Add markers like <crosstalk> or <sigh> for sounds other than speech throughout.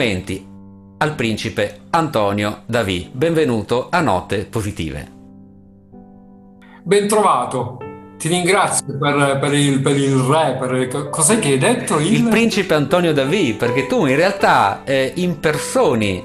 strumenti al principe Antonio Davì. Benvenuto a Note Positive. Ben trovato. Ti ringrazio per, per, il, per il, re, per cos'è che hai detto? Il, il principe Antonio Davì, perché tu in realtà eh, impersoni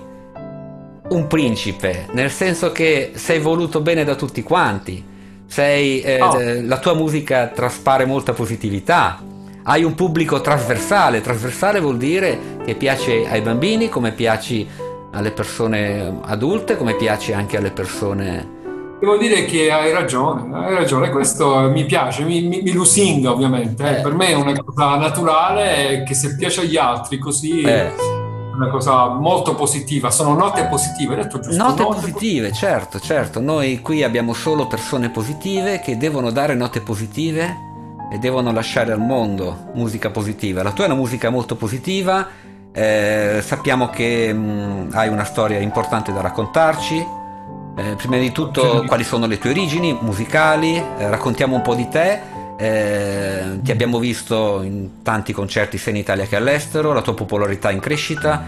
un principe, nel senso che sei voluto bene da tutti quanti, sei, eh, oh. la tua musica traspare molta positività, hai un pubblico trasversale, trasversale vuol dire che piace ai bambini come piaci alle persone adulte, come piace anche alle persone Devo dire che hai ragione, hai ragione, questo mi piace, mi, mi, mi lusinga ovviamente, eh. per me è una cosa naturale che se piace agli altri così eh. è una cosa molto positiva, sono note positive, detto giusto? Note, note positive, po- certo, certo, noi qui abbiamo solo persone positive che devono dare note positive e devono lasciare al mondo musica positiva. La tua è una musica molto positiva, eh, sappiamo che mh, mm, hai una storia importante da raccontarci eh, prima di tutto, quali sono le tue origini musicali? Eh, raccontiamo un po' di te. Eh, ti abbiamo visto in tanti concerti sia in Italia che all'estero, la tua popolarità in crescita.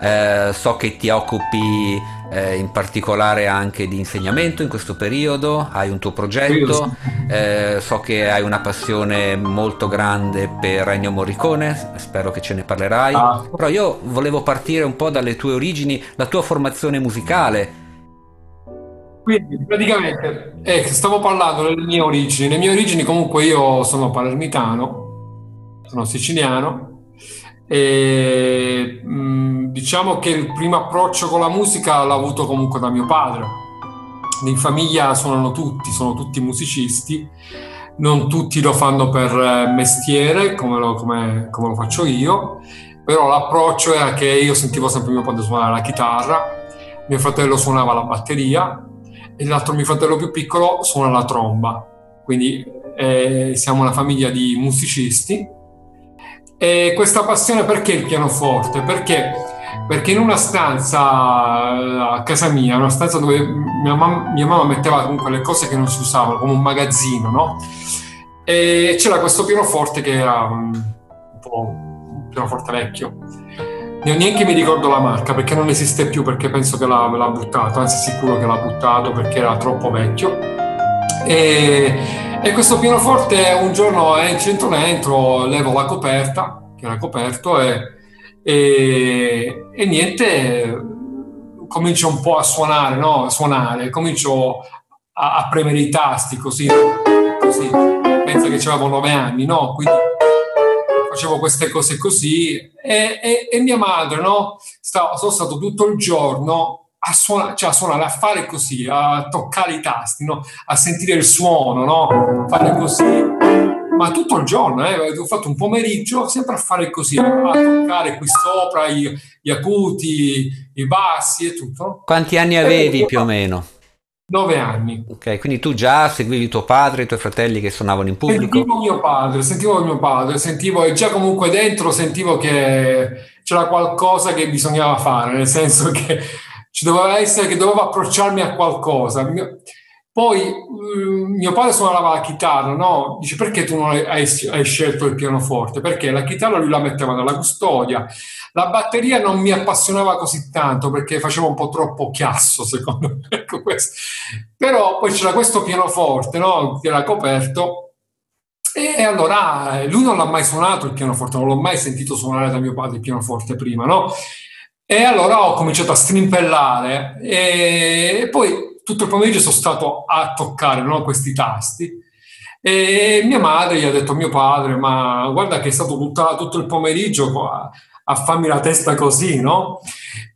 Eh, so che ti occupi eh, in particolare anche di insegnamento in questo periodo, hai un tuo progetto, eh, so che hai una passione molto grande per Ennio Morricone, spero che ce ne parlerai, ah. però io volevo partire un po' dalle tue origini, la tua formazione musicale, quindi praticamente eh, stavo parlando delle mie origini. Le mie origini comunque io sono palermitano, sono siciliano e mm, diciamo che il primo approccio con la musica l'ho avuto comunque da mio padre. In famiglia suonano tutti, sono tutti musicisti, non tutti lo fanno per eh, mestiere come lo, come, come lo faccio io, però l'approccio era che io sentivo sempre mio padre suonare la chitarra, mio fratello suonava la batteria e l'altro mio fratello più piccolo suona la tromba. Quindi eh, siamo una famiglia di musicisti. E questa passione perché il pianoforte? Perché, perché in una stanza eh, a casa mia, una stanza dove mia mamma, mia mamma metteva comunque le cose che non si usavano, come un magazzino, no? E c'era questo pianoforte che era un po' un pianoforte vecchio neanche mi ricordo la marca perché non esiste più perché penso che l'ha, l'ha buttato, anzi sicuro che l'ha buttato perché era troppo vecchio. E, e questo pianoforte un giorno entro, entro, levo la coperta, che era coperto, e, e, e niente, comincio un po' a suonare, no? A suonare, comincio a, a premere i tasti così, così. penso che avevo nove anni, no? Quindi facevo queste cose così e, e, e mia madre, no? Stavo, sono stato tutto il giorno a suonare, cioè a suonare, a fare così, a toccare i tasti, no? A sentire il suono, no? Fare così. Ma tutto il giorno, eh? ho fatto un pomeriggio sempre a fare così, a toccare qui sopra gli, gli acuti, i bassi e tutto. Quanti anni avevi più o meno? Nove anni. Ok, quindi tu già seguivi tuo padre, i tuoi fratelli che suonavano in pubblico? Sentivo mio padre, sentivo mio padre, sentivo e già comunque dentro sentivo che c'era qualcosa che bisognava fare, nel senso che ci doveva essere, che dovevo approcciarmi a qualcosa. Poi mm, mio padre suonava la chitarra, no? Dice perché tu non hai, hai, scelto il pianoforte? Perché la chitarra lui la metteva nella custodia, la batteria non mi appassionava così tanto perché faceva un po' troppo chiasso secondo me. <laughs> Ecco Però poi c'era questo pianoforte, no? Che era coperto e allora lui non l'ha mai suonato il pianoforte, non l'ho mai sentito suonare da mio padre il pianoforte prima, no? E allora ho cominciato a strimpellare e poi tutto il pomeriggio sono stato a toccare no, questi tasti e mia madre gli ha detto a mio padre ma guarda che è stato tutta, tutto il pomeriggio a, a farmi la testa così no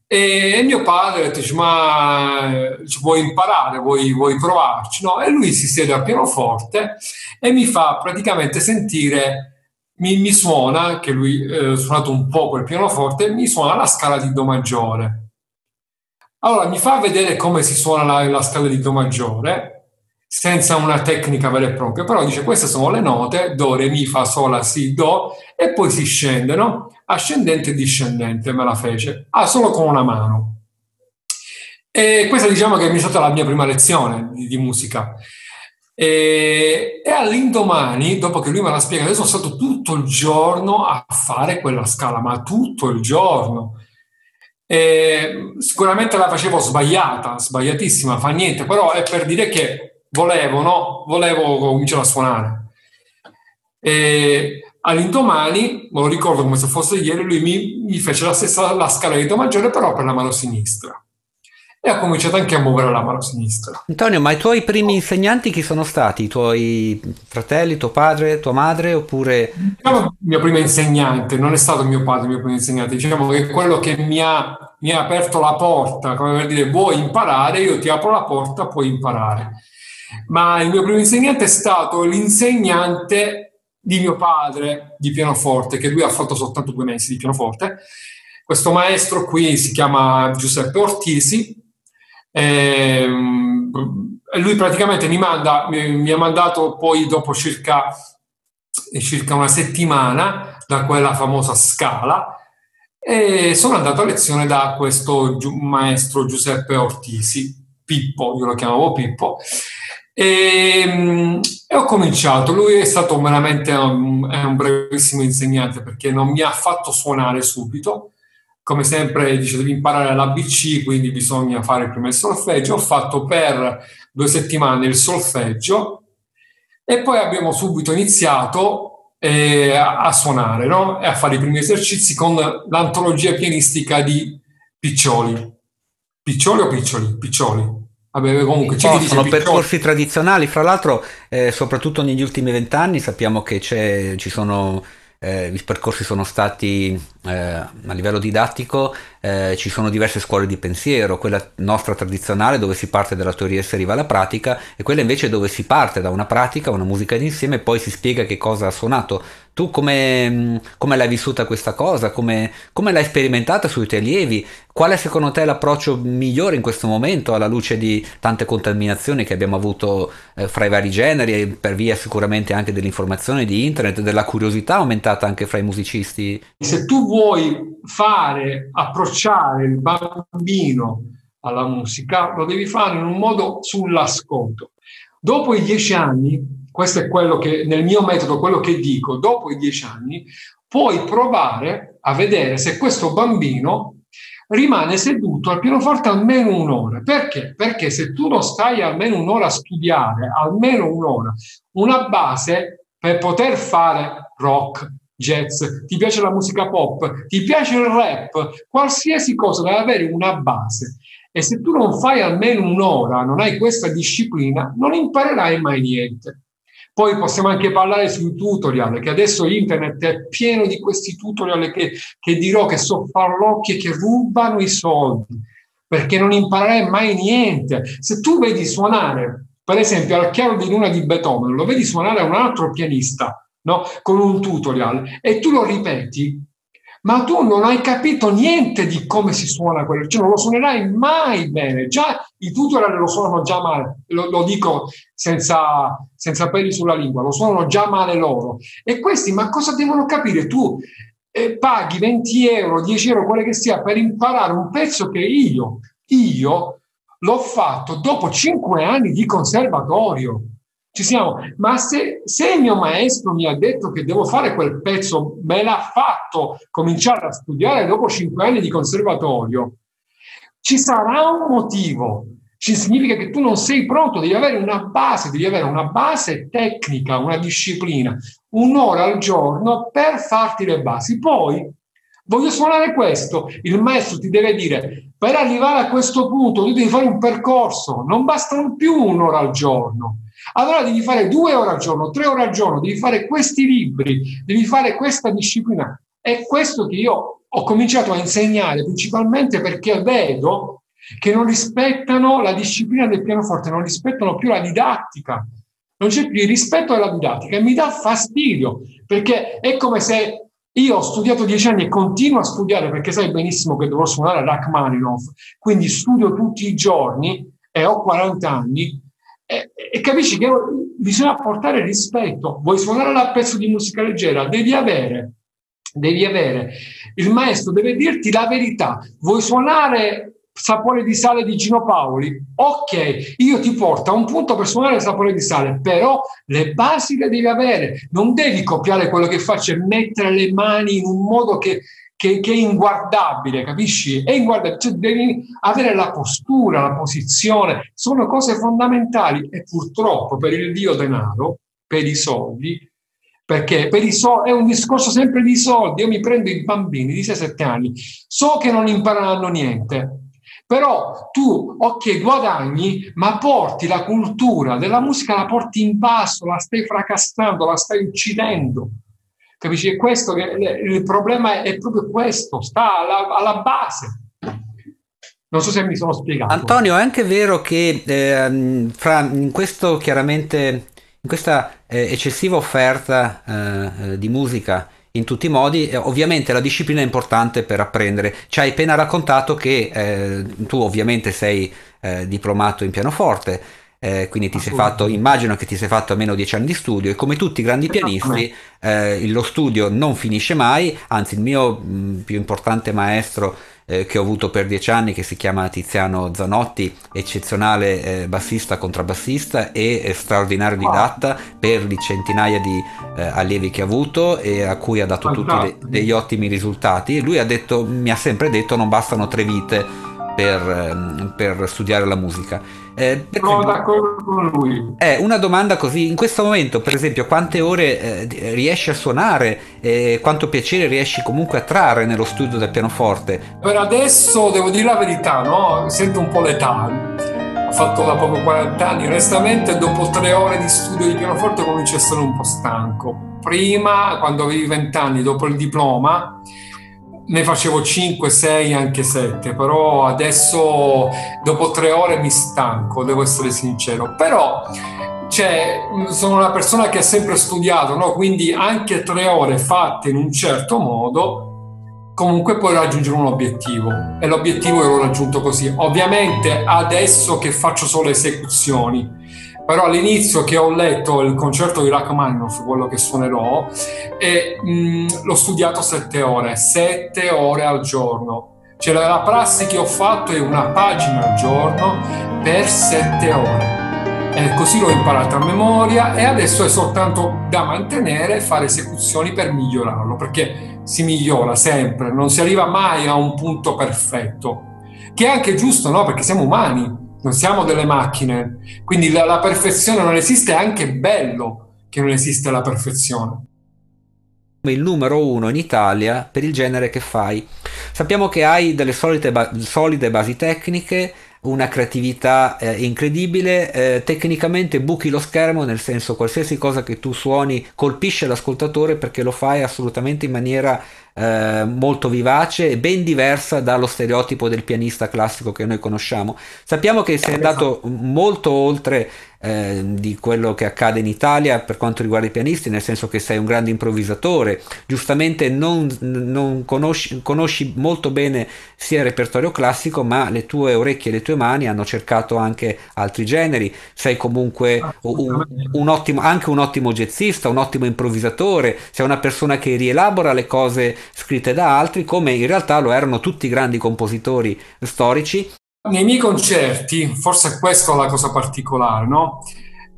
e mio padre detto ma vuoi imparare vuoi, vuoi provarci no? e lui si siede al pianoforte e mi fa praticamente sentire mi, mi suona che lui eh, ha suonato un po' quel pianoforte mi suona la scala di do maggiore allora, mi fa vedere come si suona la, la scala di Do maggiore, senza una tecnica vera e propria, però dice queste sono le note, Do, Re, Mi, Fa, Sol, Si, Do, e poi si scende, no? Ascendente e discendente me la fece, ah, solo con una mano. E questa diciamo che è stata la mia prima lezione di, di musica. E, e all'indomani, dopo che lui me l'ha spiegato, io sono stato tutto il giorno a fare quella scala, ma tutto il giorno. E sicuramente la facevo sbagliata, sbagliatissima, fa niente, però è per dire che volevo, no? Volevo cominciare a suonare. E all'indomani, me lo ricordo come se fosse ieri, lui mi, mi fece la stessa la scala di Do maggiore, però per la mano sinistra e ho cominciato anche a muovere la mano sinistra. Antonio, ma i tuoi primi insegnanti chi sono stati? I tuoi fratelli, tuo padre, tua madre oppure... Diciamo il mio primo insegnante, non è stato mio padre il mio primo insegnante, diciamo che quello che mi ha, mi ha aperto la porta, come per dire vuoi imparare, io ti apro la porta, puoi imparare. Ma il mio primo insegnante è stato l'insegnante di mio padre di pianoforte, che lui ha fatto soltanto due mesi di pianoforte. Questo maestro qui si chiama Giuseppe Ortisi, e, ehm, lui praticamente mi, manda, mi, ha mandato poi dopo circa, circa una settimana da quella famosa scala e sono andato a lezione da questo maestro Giuseppe Ortisi, Pippo, io lo chiamavo Pippo, e, ehm, e, ho cominciato. Lui è stato veramente un, è un brevissimo insegnante perché non mi ha fatto suonare subito, come sempre dice devi imparare l'ABC, quindi bisogna fare prima il solfeggio. Ho fatto per due settimane il solfeggio e poi abbiamo subito iniziato eh, a, suonare no? e a fare i primi esercizi con l'antologia pianistica di Piccioli. Piccioli o Piccioli? Piccioli. Vabbè, comunque ci sono percorsi tradizionali, fra l'altro, eh, soprattutto negli ultimi vent'anni sappiamo che ci sono eh, i percorsi sono stati eh, a livello didattico, eh, ci sono diverse scuole di pensiero, quella nostra tradizionale dove si parte dalla teoria e si arriva alla pratica e quella invece dove si parte da una pratica, una musica d'insieme e poi si spiega che cosa ha suonato. Tu come, come l'hai vissuta questa cosa? Come, come l'hai sperimentata sui tuoi allievi? Qual è secondo te l'approccio migliore in questo momento alla luce di tante contaminazioni che abbiamo avuto eh, fra i vari generi, per via sicuramente anche dell'informazione di internet, della curiosità aumentata anche fra i musicisti? Se tu vuoi fare, approcciare il bambino alla musica, lo devi fare in un modo sull'ascolto. Dopo i dieci anni, questo è quello che nel mio metodo, quello che dico, dopo i dieci anni, puoi provare a vedere se questo bambino rimane seduto al pianoforte almeno un'ora. Perché? Perché se tu non stai almeno un'ora a studiare, almeno un'ora, una base per poter fare rock, jazz, ti piace la musica pop, ti piace il rap, qualsiasi cosa deve avere una base. E se tu non fai almeno un'ora, non hai questa disciplina, non imparerai mai niente. Poi possiamo anche parlare sui tutorial, che adesso internet è pieno di questi tutorial che, che dirò che sono farlocchi e che rubano i soldi, perché non imparerai mai niente. Se tu vedi suonare, per esempio, al chiaro di luna di Beethoven, lo vedi suonare a un altro pianista, no? con un tutorial, e tu lo ripeti, ma tu non hai capito niente di come si suona quello, cioè non lo suonerai mai bene. Già i tutorial lo suonano già male, lo, lo dico senza, senza peli sulla lingua, lo suonano già male loro. E questi, ma cosa devono capire? Tu eh, paghi 20 euro, 10 euro, quelle che sia, per imparare un pezzo che io, io l'ho fatto dopo 5 anni di conservatorio. Ci siamo, ma se, se, il mio maestro mi ha detto che devo fare quel pezzo, me l'ha fatto cominciare a studiare dopo cinque anni di conservatorio, ci sarà un motivo. Ci significa che tu non sei pronto, devi avere una base, devi avere una base tecnica, una disciplina, un'ora al giorno per farti le basi. Poi voglio suonare questo, il maestro ti deve dire per arrivare a questo punto tu devi fare un percorso, non bastano più un'ora al giorno allora devi fare due ore al giorno, tre ore al giorno, devi fare questi libri, devi fare questa disciplina. È questo che io ho cominciato a insegnare principalmente perché vedo che non rispettano la disciplina del pianoforte, non rispettano più la didattica. Non c'è più il rispetto della didattica e mi dà fastidio perché è come se io ho studiato dieci anni e continuo a studiare perché sai benissimo che dovrò suonare Rachmaninoff, quindi studio tutti i giorni e ho 40 anni e, e, capisci che bisogna portare rispetto. Vuoi suonare la pezzo di musica leggera? Devi avere, devi avere, il maestro deve dirti la verità. Vuoi suonare sapore di sale di Gino Paoli. Ok, io ti porto a un punto per suonare sapore di sale, però le basi le devi avere. Non devi copiare quello che faccio e mettere le mani in un modo che, che, che è inguardabile, capisci? È inguardabile. Cioè, devi avere la postura, la posizione. Sono cose fondamentali e purtroppo per il dio denaro, per i soldi, perché per i soldi è un discorso sempre di soldi. Io mi prendo i bambini di 6-7 anni, so che non impareranno niente, però tu, ok, guadagni, ma porti la cultura della musica, la porti in basso, la stai fracassando, la stai uccidendo. Capisci? È questo che il problema è proprio questo, sta alla, alla base. Non so se mi sono spiegato. Antonio, è anche vero che eh, fra, in questo chiaramente, in questa eh, eccessiva offerta eh, di musica in tutti i modi. Eh, ovviamente la disciplina è importante per apprendere. Ci hai appena raccontato che eh, tu ovviamente sei eh, diplomato in pianoforte. Eh, quindi ti sei fatto, immagino che ti sei fatto almeno dieci anni di studio e come tutti i grandi pianisti eh, lo studio non finisce mai, anzi il mio mh, più importante maestro eh, che ho avuto per dieci anni che si chiama Tiziano Zanotti, eccezionale eh, bassista, contrabbassista e eh, straordinario didatta per le centinaia di eh, allievi che ha avuto e a cui ha dato tutti de- degli ottimi risultati. Lui ha detto, mi ha sempre detto non bastano tre vite per, ehm, per studiare la musica eh, Sono d'accordo con lui. È una domanda così, in questo momento per esempio quante ore eh, riesci a suonare e quanto piacere riesci comunque a trarre nello studio del pianoforte? Per adesso devo dire la verità, no? sento un po' l'età, ho fatto da poco 40 anni, onestamente dopo tre ore di studio di pianoforte comincio a essere un po' stanco. Prima, quando avevi 20 anni, dopo il diploma, ne facevo 5, 6, anche 7, però adesso dopo tre ore mi stanco, devo essere sincero. Però cioè, sono una persona che ha sempre studiato, no? quindi anche tre ore fatte in un certo modo comunque puoi raggiungere un obiettivo e l'obiettivo l'ho raggiunto così. Ovviamente adesso che faccio solo esecuzioni, però all'inizio che ho letto il concerto di Rachmaninoff, quello che suonerò, e, mh, l'ho studiato sette ore, sette ore al giorno. Cioè la, la prassi che ho fatto è una pagina al giorno per sette ore. E così l'ho imparata a memoria e adesso è soltanto da mantenere e fare esecuzioni per migliorarlo, perché si migliora sempre, non si arriva mai a un punto perfetto, che è anche giusto, no? Perché siamo umani, non siamo delle macchine, quindi la, la perfezione non esiste, è anche bello che non esiste la perfezione il numero uno in Italia per il genere che fai. Sappiamo che hai delle solide, ba- solide basi tecniche, una creatività eh, incredibile, eh, tecnicamente buchi lo schermo, nel senso qualsiasi cosa che tu suoni colpisce l'ascoltatore perché lo fai assolutamente in maniera eh, molto vivace e ben diversa dallo stereotipo del pianista classico che noi conosciamo. Sappiamo che sei andato molto oltre eh, di quello che accade in Italia per quanto riguarda i pianisti, nel senso che sei un grande improvvisatore, giustamente non, non conosci, conosci, molto bene sia il repertorio classico, ma le tue orecchie e le tue mani hanno cercato anche altri generi, sei comunque un, un ottimo, anche un ottimo jazzista, un ottimo improvvisatore, sei una persona che rielabora le cose scritte da altri, come in realtà lo erano tutti i grandi compositori storici. Nei miei concerti, forse questa è la cosa particolare, no?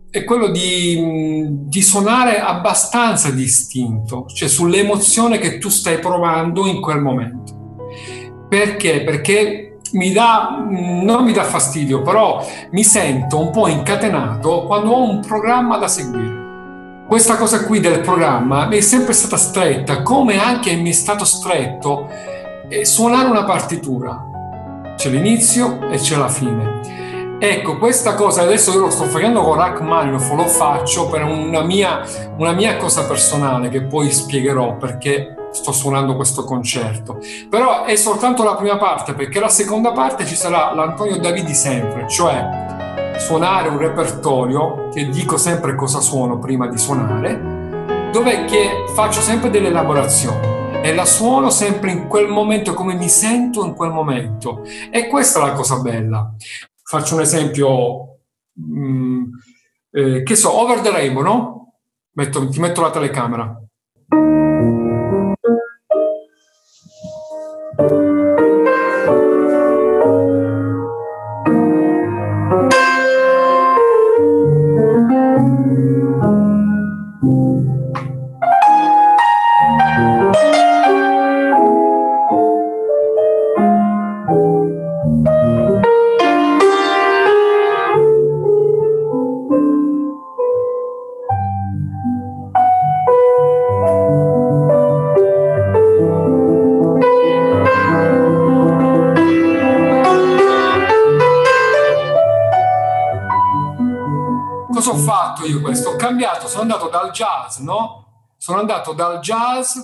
È quello di, di suonare abbastanza distinto, cioè sull'emozione che tu stai provando in quel momento. Perché? Perché mi dà, non mi dà fastidio, però mi sento un po' incatenato quando ho un programma da seguire questa cosa qui del programma mi è sempre stata stretta, come anche mi è stato stretto eh, suonare una partitura. C'è l'inizio e c'è la fine. Ecco, questa cosa adesso io lo sto facendo con Rachmaninoff, lo faccio per una mia, una mia cosa personale che poi spiegherò perché sto suonando questo concerto. Però è soltanto la prima parte, perché la seconda parte ci sarà l'Antonio Davidi sempre, cioè suonare un repertorio, che dico sempre cosa suono prima di suonare, dove faccio sempre delle elaborazioni e la suono sempre in quel momento come mi sento in quel momento. E questa è la cosa bella. Faccio un esempio, mh, mm, eh, che so, Over the Rainbow, no? Metto, ti metto la telecamera. No? Sono andato dal jazz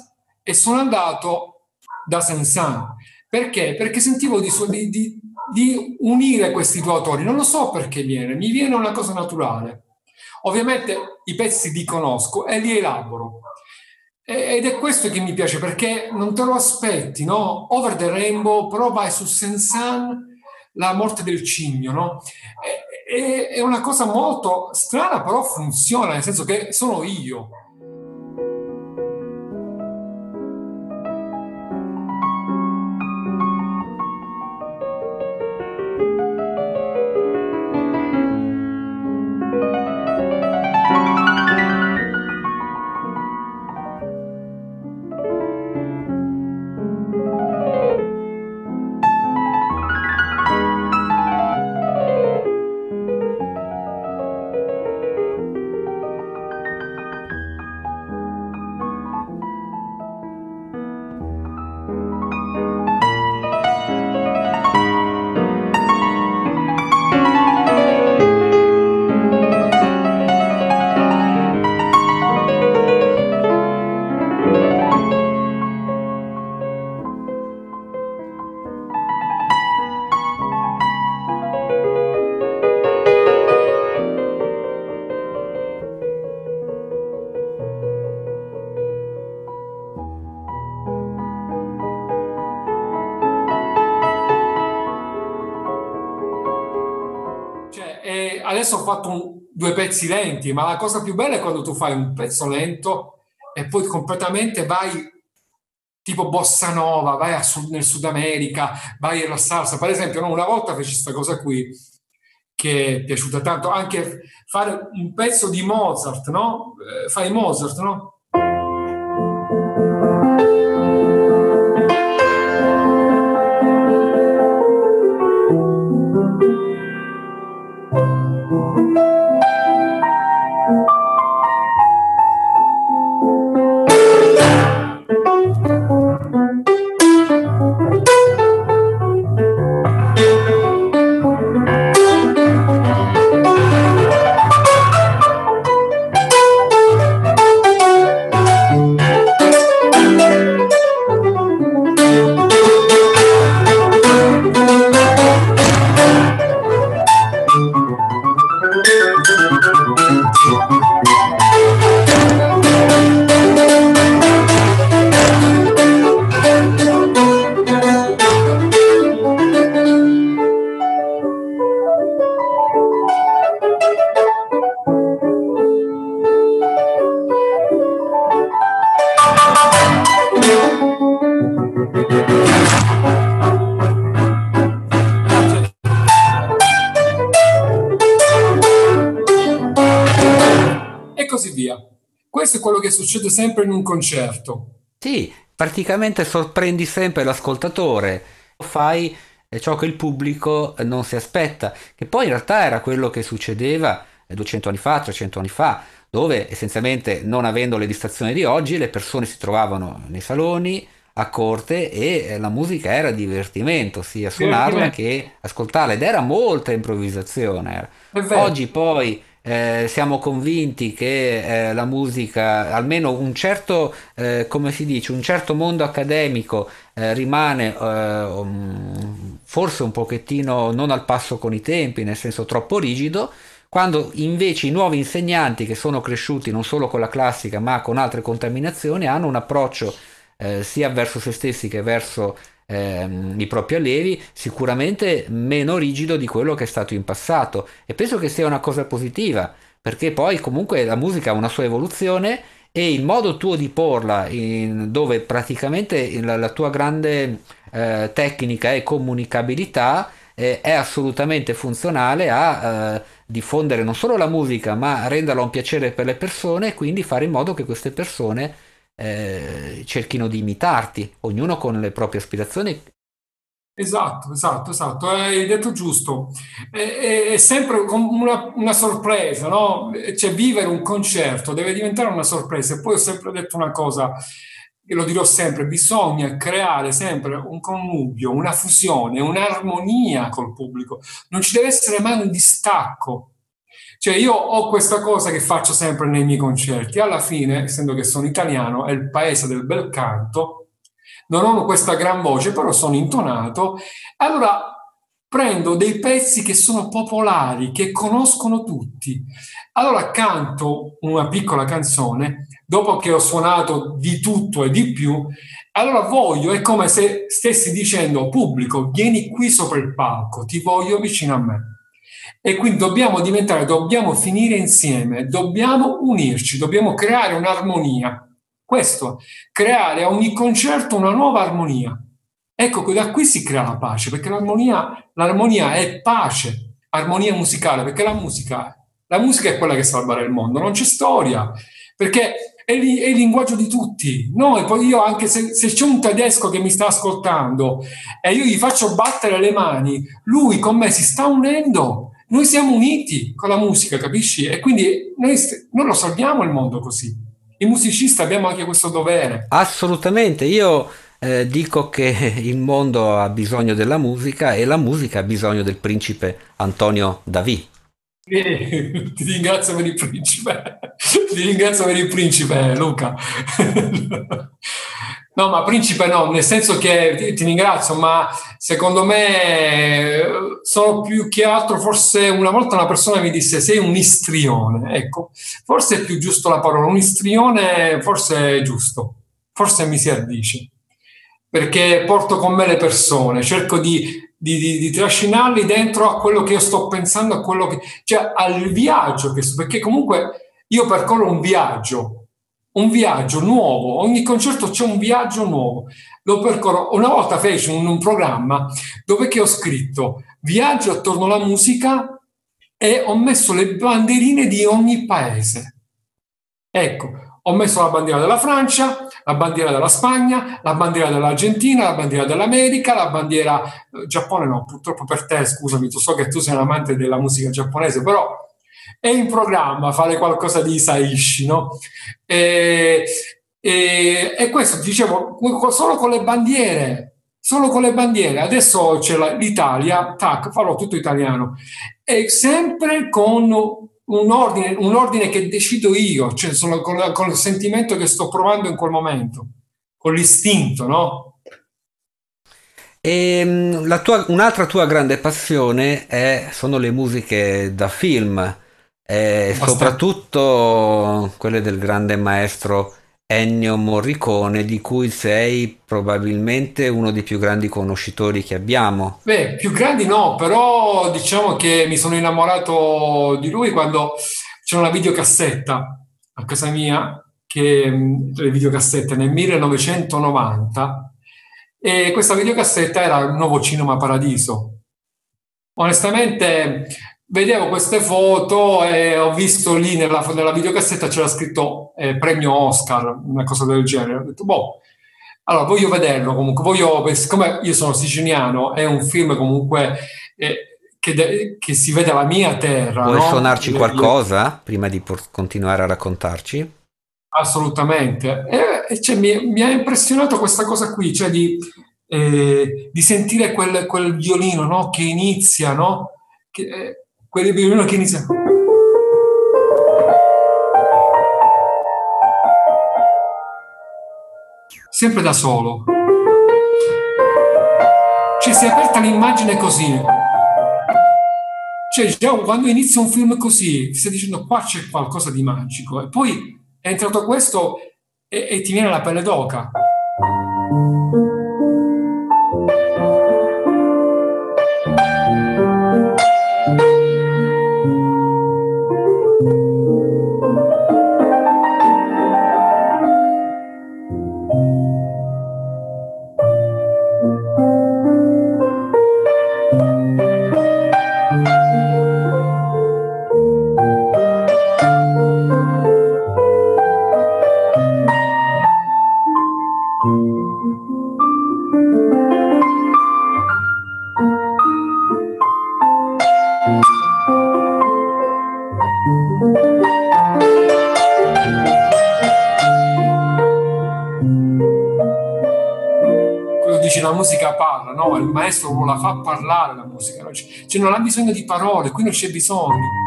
e sono andato da Saint-Saëns. Perché? Perché sentivo di, di, di, unire questi due autori. Non lo so perché viene, mi viene una cosa naturale. Ovviamente i pezzi li conosco e li elaboro. Ed è questo che mi piace perché non te lo aspetti, no? Over the Rainbow, però vai su Sensan, la morte del cigno, no? È una cosa molto strana, però funziona, nel senso che sono io. Adesso ho fatto un, due pezzi lenti, ma la cosa più bella è quando tu fai un pezzo lento e poi completamente vai tipo bossa nova, vai a, nel Sud America, vai alla salsa. Per esempio, no, una volta feci questa cosa qui che è piaciuta tanto, anche fare un pezzo di Mozart, no? Eh, fai Mozart, no? Succede sempre in un concerto. Sì, praticamente sorprendi sempre l'ascoltatore, fai ciò che il pubblico non si aspetta, che poi in realtà era quello che succedeva 200 anni fa, 300 anni fa, dove essenzialmente non avendo le distrazioni di oggi le persone si trovavano nei saloni, a corte e la musica era divertimento, sia suonarla che ascoltarla ed era molta improvvisazione. Oggi poi eh, siamo convinti che eh, la musica, almeno un certo, eh, come si dice, un certo mondo accademico eh, rimane um, forse un pochettino non al passo con i tempi, nel senso troppo rigido, quando invece i nuovi insegnanti che sono cresciuti non solo con la classica ma con altre contaminazioni hanno un approccio eh, sia verso se stessi che verso ehm, i propri allievi, sicuramente meno rigido di quello che è stato in passato. E penso che sia una cosa positiva perché poi comunque la musica ha una sua evoluzione e il modo tuo di porla in, dove praticamente la, la tua grande eh, tecnica e comunicabilità eh, è assolutamente funzionale a eh, diffondere non solo la musica ma renderla un piacere per le persone e quindi fare in modo che queste persone eh, cerchino di imitarti, ognuno con le proprie aspirazioni. Esatto, esatto, esatto, hai detto giusto. È, è sempre una, una, sorpresa, no? Cioè vivere un concerto deve diventare una sorpresa. E poi ho sempre detto una cosa, e lo dirò sempre, bisogna creare sempre un connubio, una fusione, un'armonia col pubblico. Non ci deve essere mai un distacco Cioè io ho questa cosa che faccio sempre nei miei concerti, alla fine, essendo che sono italiano, è il paese del bel canto, non ho questa gran voce, però sono intonato, allora prendo dei pezzi che sono popolari, che conoscono tutti. Allora canto una piccola canzone, dopo che ho suonato di tutto e di più, allora voglio, è come se stessi dicendo pubblico, vieni qui sopra il palco, ti voglio vicino a me. E quindi dobbiamo diventare, dobbiamo finire insieme, dobbiamo unirci, dobbiamo creare un'armonia. Questo, creare a ogni concerto una nuova armonia. Ecco da qui si crea la pace, perché l'armonia, l'armonia è pace, armonia musicale, perché la musica, la musica è quella che salverà il mondo, non c'è storia, perché è, è, il linguaggio di tutti. Noi, poi io anche se, se, c'è un tedesco che mi sta ascoltando e io gli faccio battere le mani, lui con me si sta unendo noi siamo uniti con la musica, capisci? E quindi noi, noi lo salviamo il mondo così. I musicisti abbiamo anche questo dovere. Assolutamente, io eh, dico che <laughs> il mondo ha bisogno della musica e la musica ha bisogno del principe Antonio Davì. Eh, <laughs> ti ringrazio per il principe, <laughs> ti ringrazio per il principe Luca. No, ma principe no, nel senso che ti, ti, ringrazio, ma secondo me sono più che altro, forse una volta una persona mi disse sei un istrione, ecco, forse è più giusto la parola, un istrione forse è giusto, forse mi si addice, perché porto con me le persone, cerco di, di, di, di trascinarli dentro a quello che io sto pensando, a quello che, cioè al viaggio, perché comunque io percorro un viaggio, un viaggio nuovo, ogni concerto c'è un viaggio nuovo. Lo percorro. Una volta feci un, un programma dove ho scritto viaggio attorno alla musica e ho messo le banderine di ogni paese. Ecco, ho messo la bandiera della Francia, la bandiera della Spagna, la bandiera dell'Argentina, la bandiera dell'America, la bandiera eh, Giappone no, purtroppo per te, scusami, so che tu sei un amante della musica giapponese, però è in programma fare qualcosa di Isaishi, no? E, e, e questo dicevo solo con le bandiere, solo con le bandiere. Adesso c'è l'Italia, tac, farò tutto italiano. E sempre con un ordine, un ordine che decido io, cioè sono con, con, il sentimento che sto provando in quel momento, con l'istinto, no? E ehm, tua, un'altra tua grande passione è, sono le musiche da film e soprattutto quelle del grande maestro Ennio Morricone, di cui sei probabilmente uno dei più grandi conoscitori che abbiamo. Beh, più grandi no, però diciamo che mi sono innamorato di lui quando c'era una videocassetta a casa mia, che le videocassette nel 1990, e questa videocassetta era il nuovo Cinema Paradiso. Onestamente vedevo queste foto e ho visto lì nella, nella videocassetta c'era scritto eh, premio Oscar, una cosa del genere. Ho detto, boh, allora voglio vederlo comunque, voglio, siccome io sono siciliano, è un film comunque eh, che, de- che, si vede la mia terra. Vuoi no? suonarci qualcosa le... prima di por- continuare a raccontarci? Assolutamente. E, e cioè, mi, mi, ha impressionato questa cosa qui, cioè di, eh, di sentire quel, quel violino no? che inizia, no? Che, eh, quelli violino che inizia. Sempre da solo. Cioè si è aperta l'immagine così. Cioè già quando inizia un film così ti stai dicendo qua c'è qualcosa di magico e poi è entrato questo e, e ti viene la pelle d'oca non la fa parlare la musica, cioè non ha bisogno di parole, qui non c'è bisogno.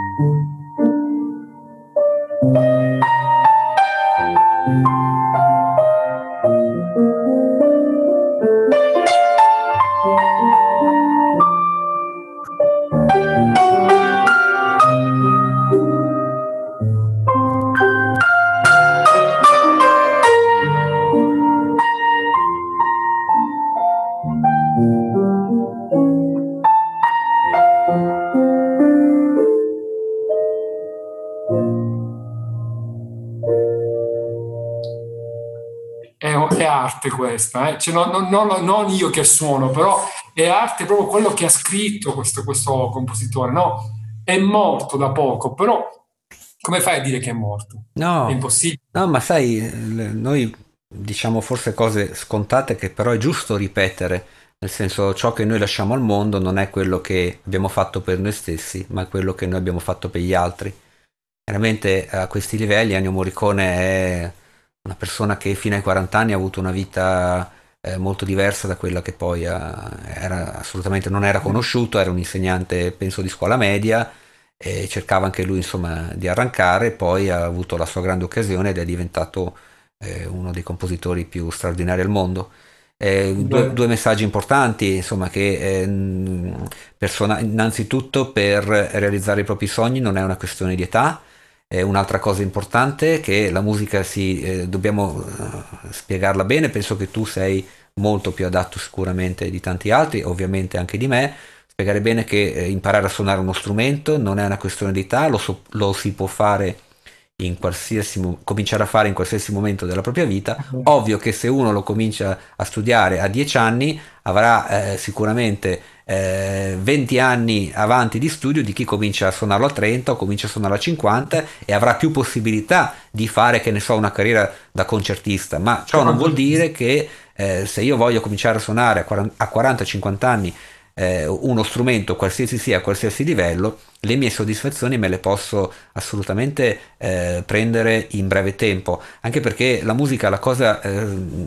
Questa, eh? cioè, non, non, non, io che suono, però è arte proprio quello che ha scritto questo, questo compositore, no? È morto da poco, però come fai a dire che è morto? No, è impossibile. No, ma sai, noi diciamo forse cose scontate che però è giusto ripetere, nel senso ciò che noi lasciamo al mondo non è quello che abbiamo fatto per noi stessi, ma è quello che noi abbiamo fatto per gli altri. Veramente a questi livelli Ennio Morricone è una persona che fino ai 40 anni ha avuto una vita eh, molto diversa da quella che poi ha, era, assolutamente non era conosciuto, era un insegnante penso di scuola media e cercava anche lui insomma di arrancare, poi ha avuto la sua grande occasione ed è diventato eh, uno dei compositori più straordinari al mondo. Eh, due, due, messaggi importanti, insomma, che eh, persona, innanzitutto per realizzare i propri sogni non è una questione di età, un'altra cosa importante è che la musica si, eh, dobbiamo uh, spiegarla bene, penso che tu sei molto più adatto sicuramente di tanti altri, ovviamente anche di me, spiegare bene che eh, imparare a suonare uno strumento non è una questione di età, lo, so, lo si può fare in qualsiasi cominciare a fare in qualsiasi momento della propria vita. Ovvio che se uno lo comincia a studiare a 10 anni avrà eh, sicuramente eh, 20 anni avanti di studio di chi comincia a suonarlo a 30 o comincia a suonarlo a 50 e avrà più possibilità di fare, che ne so, una carriera da concertista. Ma ciò non vuol dire che eh, se io voglio cominciare a suonare a 40-50 anni eh, uno strumento qualsiasi sia a qualsiasi livello, le mie soddisfazioni me le posso assolutamente eh, prendere in breve tempo, anche perché la musica, la cosa eh,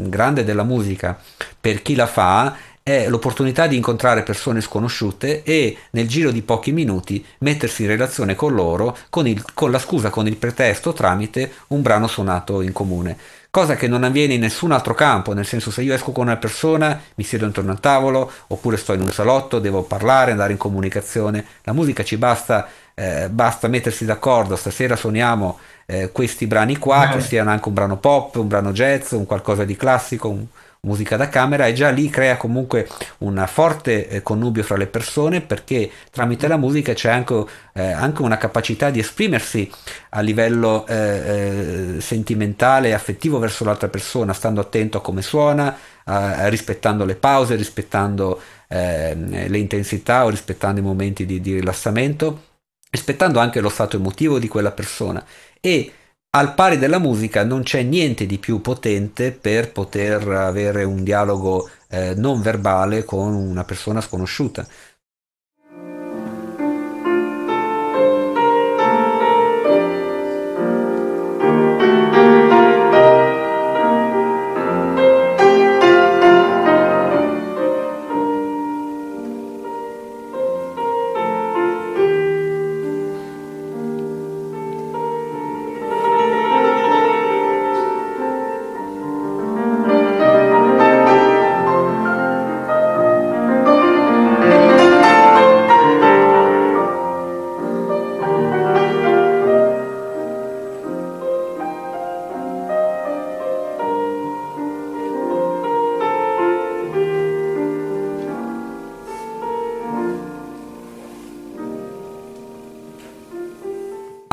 grande della musica per chi la fa è l'opportunità di incontrare persone sconosciute e nel giro di pochi minuti mettersi in relazione con loro con, il, con la scusa, con il pretesto tramite un brano suonato in comune cosa che non avviene in nessun altro campo, nel senso se io esco con una persona, mi siedo intorno al tavolo, oppure sto in un salotto, devo parlare, andare in comunicazione, la musica ci basta, eh, basta mettersi d'accordo, stasera suoniamo eh, questi brani qua, eh. che siano anche un brano pop, un brano jazz, un qualcosa di classico, un, musica da camera e già lì crea comunque un forte eh, connubio fra le persone perché tramite la musica c'è anche, eh, anche una capacità di esprimersi a livello eh, eh sentimentale e affettivo verso l'altra persona, stando attento a come suona, rispettando le pause, rispettando ehm, le intensità o rispettando i momenti di, di rilassamento, rispettando anche lo stato emotivo di quella persona. E al pari della musica non c'è niente di più potente per poter avere un dialogo eh, non verbale con una persona sconosciuta.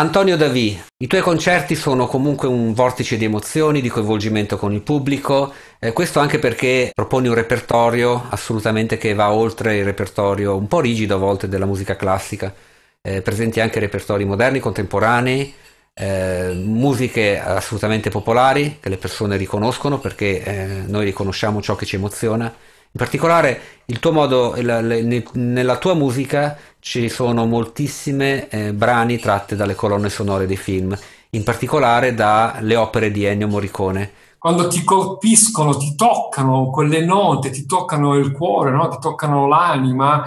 Antonio Davì, i tuoi concerti sono comunque un vortice di emozioni, di coinvolgimento con il pubblico, eh, questo anche perché proponi un repertorio assolutamente che va oltre il repertorio un po' rigido a volte della musica classica, eh, presenti anche repertori moderni, contemporanei, eh, musiche assolutamente popolari che le persone riconoscono perché eh, noi riconosciamo ciò che ci emoziona. In particolare, il tuo modo, nella tua musica ci sono moltissime eh, brani tratte dalle colonne sonore dei film, in particolare dalle opere di Ennio Morricone. Quando ti colpiscono, ti toccano quelle note, ti toccano il cuore, no? ti toccano l'anima,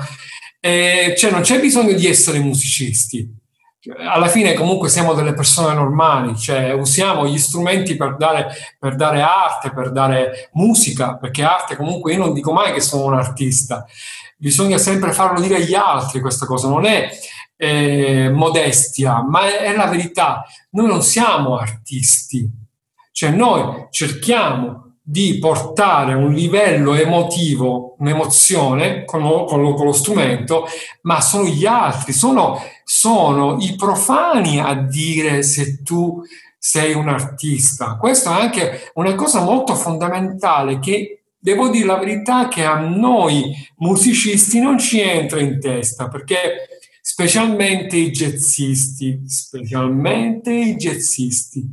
eh, cioè non c'è bisogno di essere musicisti alla fine comunque siamo delle persone normali, cioè usiamo gli strumenti per dare, per dare, arte, per dare musica, perché arte comunque io non dico mai che sono un artista, bisogna sempre farlo dire agli altri questa cosa, non è eh, modestia, ma è, è la verità, noi non siamo artisti, cioè noi cerchiamo di portare un livello emotivo, un'emozione con lo, con lo, con lo strumento, ma sono gli altri, sono, sono, i profani a dire se tu sei un artista. Questa è anche una cosa molto fondamentale che devo dire la verità che a noi musicisti non ci entra in testa perché specialmente i jazzisti, specialmente i jazzisti,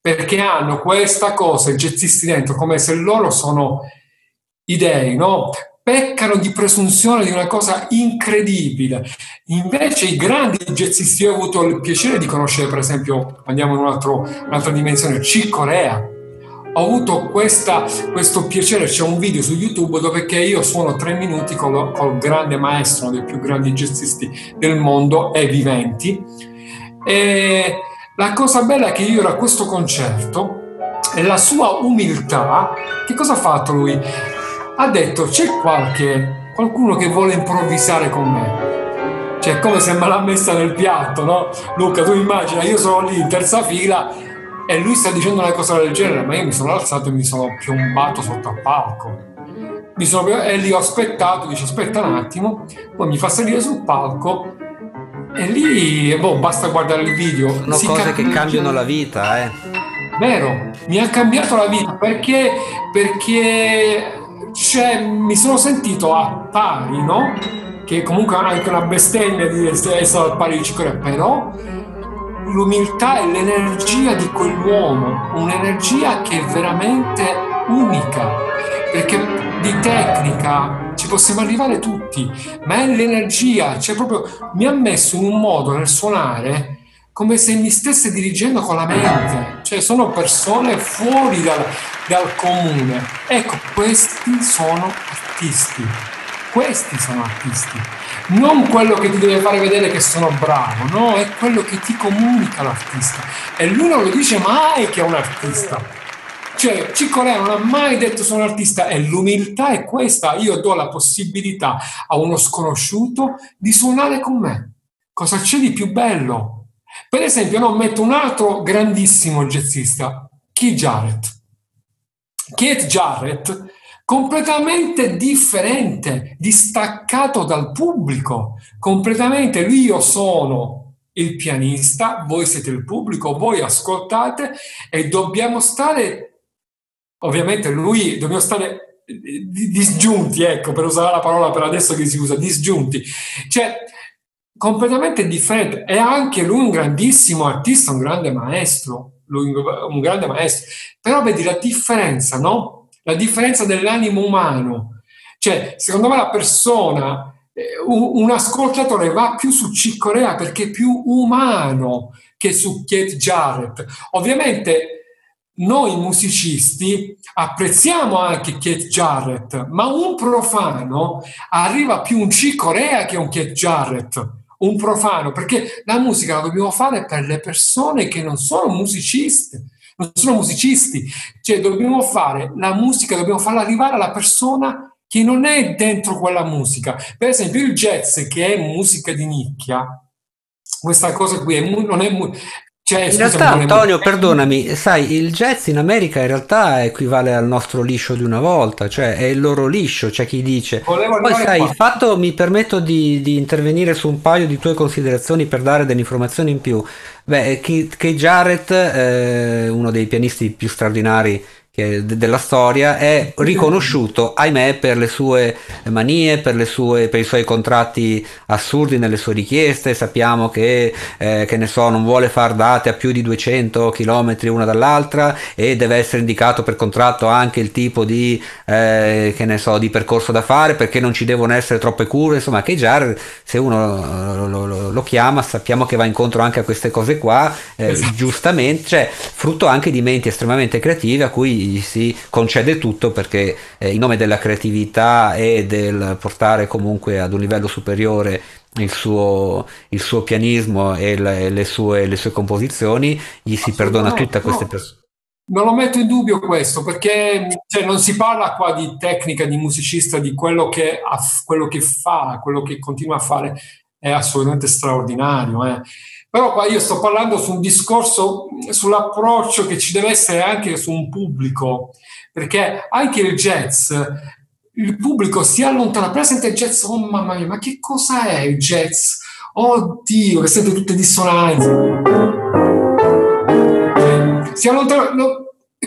perché hanno questa cosa, i jazzisti dentro, come se loro sono dei, no? Peccano di presunzione di una cosa incredibile. Invece i grandi jazzisti, io ho avuto il piacere di conoscere, per esempio, andiamo in un altro, un'altra dimensione, Chick Corea, ho avuto questa, questo piacere, c'è un video su YouTube dove io suono tre minuti con, il grande maestro, uno dei più grandi jazzisti del mondo e viventi. E la cosa bella è che io ero a questo concerto e la sua umiltà, che cosa ha fatto lui? Ha detto c'è qualche, qualcuno che vuole improvvisare con me. Cioè, come se me l'ha messa nel piatto, no? Luca, tu immagina, io sono lì in terza fila e lui sta dicendo una cosa del genere, ma io mi sono alzato e mi sono piombato sotto al palco. Mi sono, e lì ho aspettato, dice aspetta un attimo, poi mi fa salire sul palco e lì, boh, basta guardare il video. Sono si cose che cambiano la vita, eh. Vero, mi ha cambiato la vita perché, perché cioè, mi sono sentito a pari, no? Che comunque è anche una bestemmia di essere al pari di Cicoria, però l'umiltà e l'energia di quell'uomo, un'energia che è veramente unica, perché di tecnica ci possiamo arrivare tutti, ma è l'energia, cioè proprio mi ha messo in un modo nel suonare come se mi stesse dirigendo con la mente, cioè sono persone fuori dal, dal comune. Ecco, questi sono artisti, questi sono artisti non quello che ti deve fare vedere che sono bravo, no, è quello che ti comunica l'artista. E lui non lo dice mai che è un artista. Cioè, Ciccolea non ha mai detto sono un artista e l'umiltà è questa, io do la possibilità a uno sconosciuto di suonare con me. Cosa c'è di più bello? Per esempio, no, metto un altro grandissimo jazzista, Keith Jarrett. Keith Jarrett completamente differente, distaccato dal pubblico, completamente lui io sono il pianista, voi siete il pubblico, voi ascoltate e dobbiamo stare, ovviamente lui, dobbiamo stare disgiunti, ecco, per usare la parola per adesso che si usa, disgiunti, cioè completamente differente. E anche lui un grandissimo artista, un grande maestro, lui un grande maestro, però vedi la differenza, no? La differenza dell'animo umano. Cioè, secondo me la persona, eh, un, ascoltatore va più su Ciccorea perché è più umano che su Keith Jarrett. Ovviamente noi musicisti apprezziamo anche Keith Jarrett, ma un profano arriva più un Ciccorea che un Keith Jarrett un profano, perché la musica la dobbiamo fare per le persone che non sono musiciste non sono musicisti, cioè dobbiamo fare la musica, dobbiamo farla arrivare alla persona che non è dentro quella musica. Per esempio il jazz, che è musica di nicchia, questa cosa qui è, non è, cioè, in realtà, Antonio, perdonami, sai, il jazz in America in realtà equivale al nostro liscio di una volta, cioè è il loro liscio, c'è chi dice. Volevo Poi sai, qua. il fatto, mi permetto di, di, intervenire su un paio di tue considerazioni per dare delle informazioni in più. Beh, Kate Jarrett, eh, uno dei pianisti più straordinari che, della storia è riconosciuto, ahimè, per le sue manie, per, le sue, per i suoi contratti assurdi nelle sue richieste. Sappiamo che, eh, che ne so, non vuole far date a più di 200 km una dall'altra e deve essere indicato per contratto anche il tipo di, eh, che ne so, di percorso da fare perché non ci devono essere troppe cure. Insomma, che già se uno lo, lo, lo chiama sappiamo che va incontro anche a queste cose qua, eh, esatto. giustamente, cioè frutto anche di menti estremamente creativi a cui gli si concede tutto perché eh, in nome della creatività e del portare comunque ad un livello superiore il suo, il suo pianismo e le, le, sue, le sue composizioni, gli si perdona tutte queste persone. Non lo metto in dubbio questo, perché cioè, non si parla qua di tecnica di musicista, di quello che, quello che fa, quello che continua a fare, è assolutamente straordinario. Eh. Però qua io sto parlando su un discorso, sull'approccio che ci deve essere anche su un pubblico, perché anche il jazz, il pubblico si allontana, presente il jazz, oh mamma mia, ma che cosa è il jazz? Oddio, che sente tutte dissonanze. si allontana,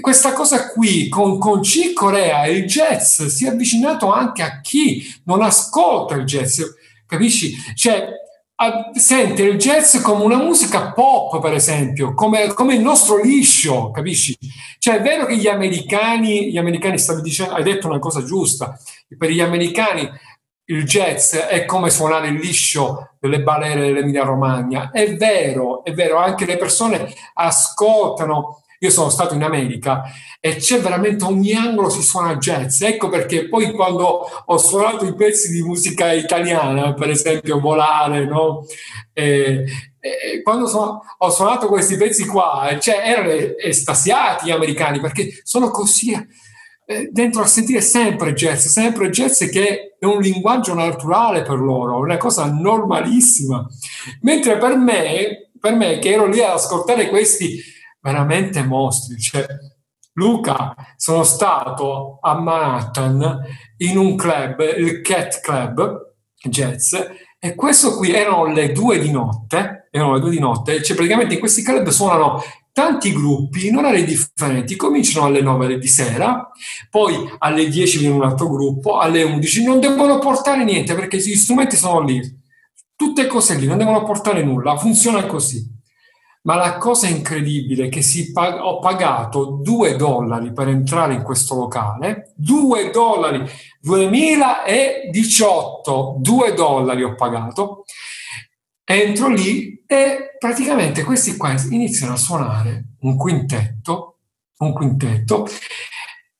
questa cosa qui con, con C Corea il jazz si è avvicinato anche a chi non ascolta il jazz, capisci? Cioè, a, sente il jazz come una musica pop, per esempio, come, come, il nostro liscio, capisci? Cioè, è vero che gli americani, gli americani stavi dicendo, hai detto una cosa giusta, per gli americani il jazz è come suonare il liscio delle balere dell'Emilia Romagna. È vero, è vero, anche le persone ascoltano io sono stato in America e c'è veramente ogni angolo si suona jazz. Ecco perché poi quando ho suonato i pezzi di musica italiana, per esempio Volare, no? E, e quando sono, ho suonato questi pezzi qua, cioè, erano estasiati gli americani perché sono così eh, dentro a sentire sempre jazz, sempre jazz che è un linguaggio naturale per loro, una cosa normalissima. Mentre per me, per me che ero lì ad ascoltare questi veramente mostri. Cioè, Luca, sono stato a Manhattan in un club, il Cat Club Jazz, e questo qui erano le due di notte, erano le due di notte, cioè praticamente in questi club suonano tanti gruppi in orari differenti, cominciano alle 9 di sera, poi alle 10 viene un altro gruppo, alle 11 non devono portare niente perché gli strumenti sono lì, tutte cose lì, non devono portare nulla, funziona così. Ma la cosa incredibile è che pag- ho pagato 2 dollari per entrare in questo locale, 2 dollari, 2018, 2 dollari ho pagato, entro lì e praticamente questi qua iniziano a suonare un quintetto, un quintetto,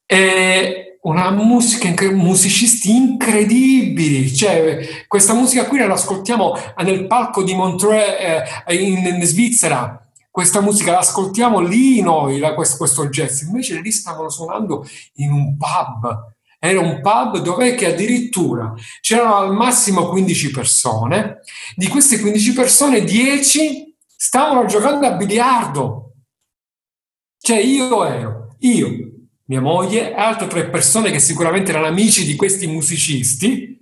e una musica, musicisti incredibili, cioè questa musica qui la ascoltiamo nel palco di Montreux eh, in, in, Svizzera, questa musica la ascoltiamo lì noi, la, questo, questo jazz, invece lì stavano suonando in un pub, era un pub dove addirittura c'erano al massimo 15 persone, di queste 15 persone 10 stavano giocando a biliardo, cioè io ero, io, mia moglie altre tre persone che sicuramente erano amici di questi musicisti,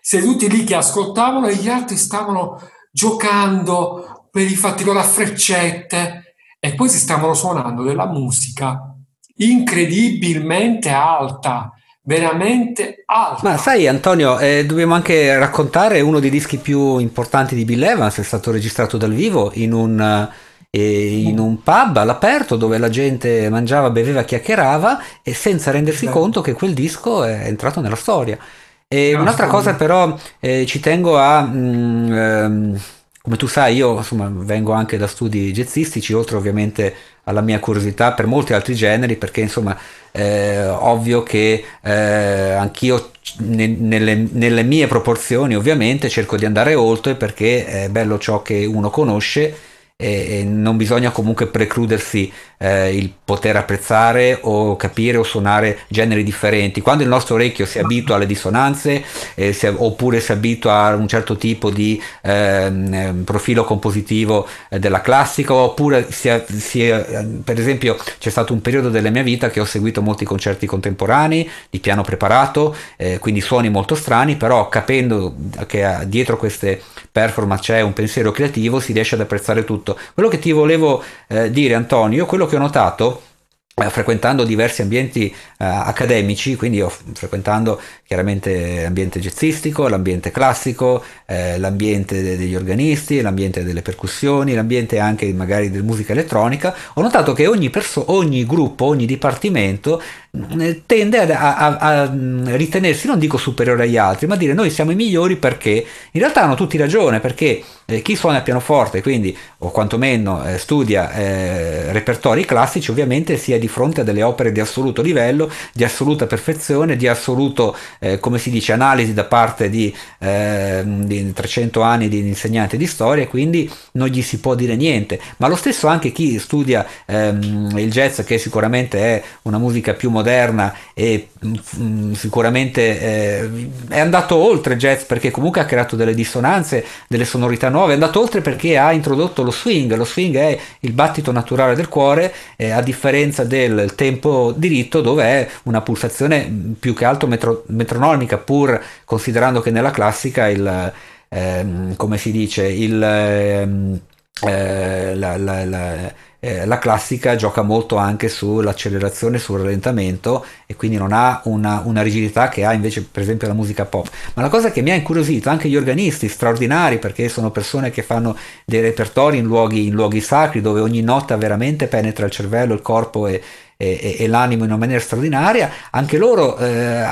seduti lì che ascoltavano e gli altri stavano giocando per i fatti loro a freccette e poi si stavano suonando della musica incredibilmente alta, veramente alta. Ma sai Antonio, eh, dobbiamo anche raccontare uno dei dischi più importanti di Bill Evans, è stato registrato dal vivo in un in un pub all'aperto dove la gente mangiava, beveva, chiacchierava e senza rendersi Beh. conto che quel disco è entrato nella storia. E no, un'altra cosa però eh, ci tengo a... Mm, ehm, come tu sai, io insomma, vengo anche da studi jazzistici, oltre ovviamente alla mia curiosità per molti altri generi, perché insomma è ovvio che eh, anch'io ne, nelle, nelle, mie proporzioni ovviamente cerco di andare oltre perché è bello ciò che uno conosce e, e non bisogna comunque precludersi eh, il poter apprezzare o capire o suonare generi differenti. Quando il nostro orecchio si abitua alle dissonanze eh, si, oppure si abitua a un certo tipo di ehm profilo compositivo eh, della classica oppure si, si, eh, per esempio c'è stato un periodo della mia vita che ho seguito molti concerti contemporanei di piano preparato, eh, quindi suoni molto strani, però capendo che dietro queste performance c'è un pensiero creativo si riesce ad apprezzare tutto. Quello che ti volevo eh, dire Antonio, quello che ho notato eh, frequentando diversi ambienti eh, accademici, quindi frequentando chiaramente l'ambiente jazzistico, l'ambiente classico, eh, l'ambiente degli organisti, l'ambiente delle percussioni, l'ambiente anche magari della musica elettronica, ho notato che ogni, perso- ogni gruppo, ogni dipartimento tende a, a, a, ritenersi, non dico superiore agli altri, ma dire noi siamo i migliori perché in realtà hanno tutti ragione, perché eh, chi suona il pianoforte, quindi o quantomeno eh, studia eh, repertori classici, ovviamente si è di fronte a delle opere di assoluto livello, di assoluta perfezione, di assoluto eh, come si dice, analisi da parte di, eh, di 300 anni di insegnante di storia, quindi non gli si può dire niente. Ma lo stesso anche chi studia ehm, il jazz, che sicuramente è una musica più moderna e mh, mm, sicuramente eh, è andato oltre jazz perché comunque ha creato delle dissonanze, delle sonorità nuove, è andato oltre perché ha introdotto lo swing. Lo swing è il battito naturale del cuore, eh, a differenza del tempo diritto dove è una pulsazione più che altro metro metronomica, pur considerando che nella classica il, ehm, come si dice, il, ehm, eh, la, la, la, eh, la classica gioca molto anche sull'accelerazione, sul rallentamento e quindi non ha una, una, rigidità che ha invece per esempio la musica pop. Ma la cosa che mi ha incuriosito, anche gli organisti straordinari, perché sono persone che fanno dei repertori in luoghi, in luoghi sacri dove ogni nota veramente penetra il cervello, il corpo e, e, e, l'animo in una maniera straordinaria, anche loro eh,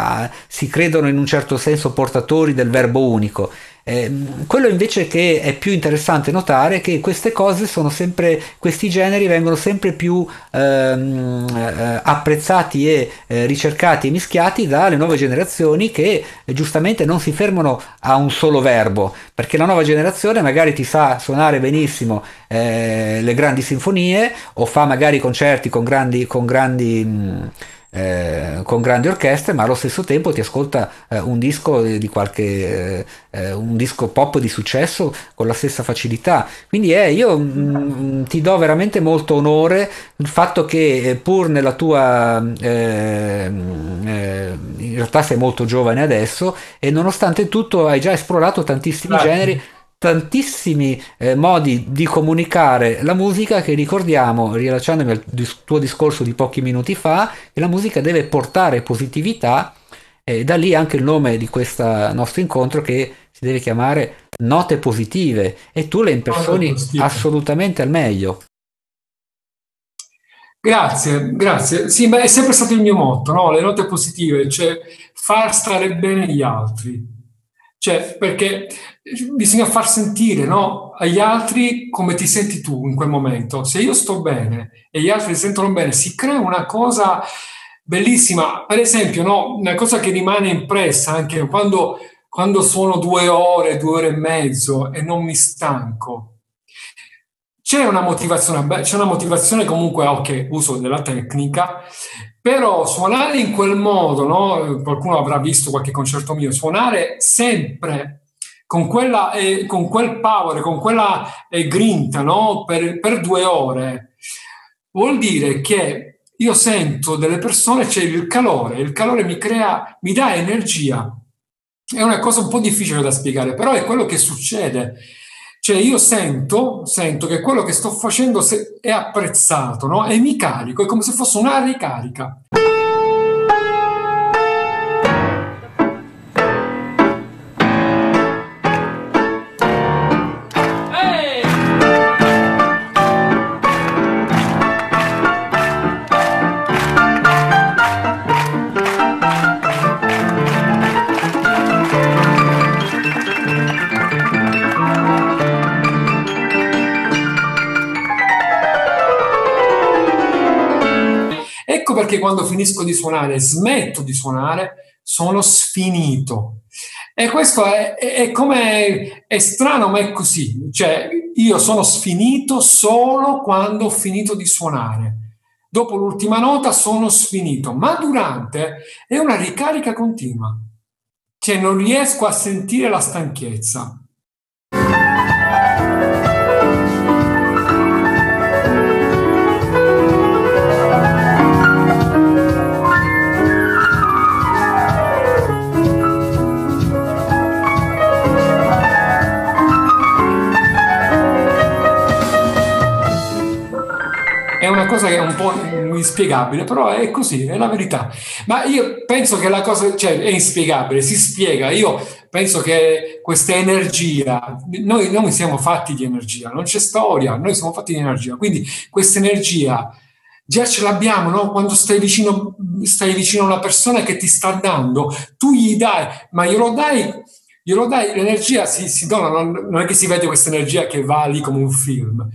si credono in un certo senso portatori del verbo unico eh, quello invece che è più interessante notare è che queste cose sono sempre, questi generi vengono sempre più ehm, eh, apprezzati e eh, ricercati e mischiati dalle nuove generazioni che eh, giustamente non si fermano a un solo verbo, perché la nuova generazione magari ti sa suonare benissimo eh, le grandi sinfonie o fa magari concerti con grandi, con grandi mh, eh, con grandi orchestre, ma allo stesso tempo ti ascolta eh, un disco di qualche eh, un disco pop di successo con la stessa facilità. Quindi eh, io mh, mm, ti do veramente molto onore il fatto che eh, pur nella tua in realtà sei molto giovane adesso e nonostante tutto hai già esplorato tantissimi Grazie. generi tantissimi eh, modi di comunicare la musica che ricordiamo, rilacciandomi al dis- tuo discorso di pochi minuti fa, che la musica deve portare positività e da lì anche il nome di questo nostro incontro che si deve chiamare Note Positive e tu le impersoni assolutamente al meglio. Grazie, grazie. Sì, ma è sempre stato il mio motto, no? Le note positive, cioè far stare bene gli altri. Cioè, perché bisogna far sentire no, agli altri come ti senti tu in quel momento. Se io sto bene e gli altri si sentono bene, si crea una cosa bellissima. Per esempio, no, una cosa che rimane impressa anche quando, quando sono due ore, due ore e mezzo e non mi stanco. C'è una motivazione, c'è una motivazione comunque, ok, uso della tecnica, però suonare in quel modo, no? qualcuno avrà visto qualche concerto mio, suonare sempre con, quella, eh, con quel power, con quella eh, grinta no? per, per due ore, vuol dire che io sento delle persone, c'è il calore, il calore mi crea, mi dà energia. È una cosa un po' difficile da spiegare, però è quello che succede. Cioè io sento, sento che quello che sto facendo è apprezzato, no? E mi carico, è come se fosse una ricarica. Perché quando finisco di suonare, smetto di suonare, sono sfinito. E questo è, è, è come, è strano, ma è così. Cioè, io sono sfinito solo quando ho finito di suonare. Dopo l'ultima nota sono sfinito, ma durante è una ricarica continua. Cioè, non riesco a sentire la stanchezza. Cosa che è un po' inspiegabile, però è così, è la verità. Ma io penso che la cosa, cioè, è inspiegabile, si spiega. Io penso che questa energia, noi, noi siamo fatti di energia, non c'è storia, noi siamo fatti di energia. Quindi questa energia già ce l'abbiamo, no? Quando stai vicino, stai vicino a una persona che ti sta dando, tu gli dai, ma glielo dai, glielo dai, l'energia si, si dona, non, non è che si vede questa energia che va lì come un film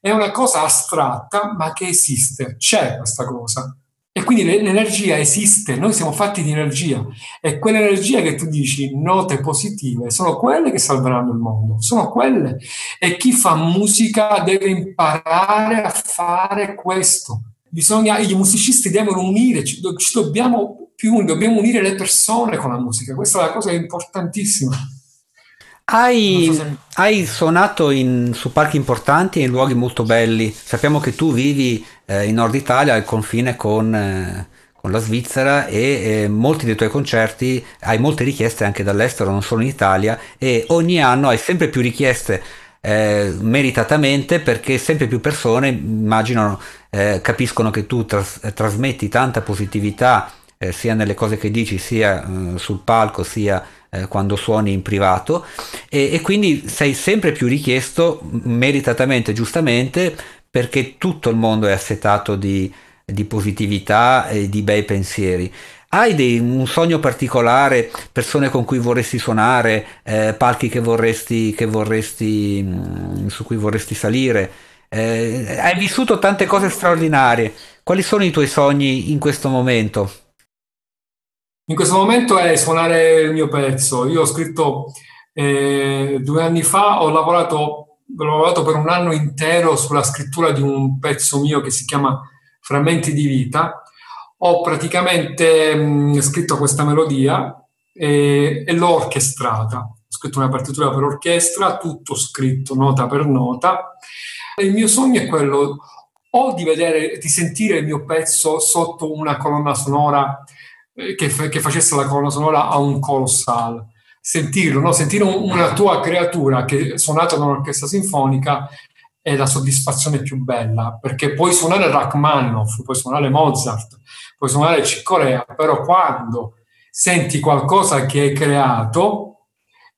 è una cosa astratta, ma che esiste, c'è questa cosa. E quindi l'energia esiste, noi siamo fatti di energia e quell'energia che tu dici, note positive, sono quelle che salveranno il mondo, sono quelle. E chi fa musica deve imparare a fare questo. Bisogna, i musicisti devono unire, ci, ci dobbiamo più, dobbiamo unire le persone con la musica, questa è la cosa importantissima. Hai, se... hai suonato in, su parchi importanti e in luoghi molto belli. Sappiamo che tu vivi eh, in Nord Italia al confine con, eh, con la Svizzera e eh, molti dei tuoi concerti hai molte richieste anche dall'estero, non solo in Italia, e ogni anno hai sempre più richieste eh, meritatamente perché sempre più persone immaginano, eh, capiscono che tu tras- trasmetti tanta positività eh, sia nelle cose che dici sia eh, sul palco sia eh, quando suoni in privato e, e quindi sei sempre più richiesto meritatamente, giustamente perché tutto il mondo è assetato di, di positività e di bei pensieri. Hai dei, un sogno particolare, persone con cui vorresti suonare, eh, palchi che vorresti, che vorresti, mm, su cui vorresti salire? Eh, hai vissuto tante cose straordinarie. Quali sono i tuoi sogni in questo momento? In questo momento è suonare il mio pezzo. Io ho scritto eh, due anni fa, ho lavorato, ho lavorato per un anno intero sulla scrittura di un pezzo mio che si chiama Frammenti di vita ho praticamente mh, scritto questa melodia e, e l'ho orchestrata. Ho scritto una partitura per orchestra, tutto scritto nota per nota. Il mio sogno è quello o di vedere, di sentire il mio pezzo sotto una colonna sonora che, che, facesse la colonna sonora a un colossal. Sentirlo, no? sentire una tua creatura che suonata da un'orchestra sinfonica è la soddisfazione più bella, perché puoi suonare Rachmaninoff, puoi suonare Mozart, puoi suonare Cicorea, però quando senti qualcosa che hai creato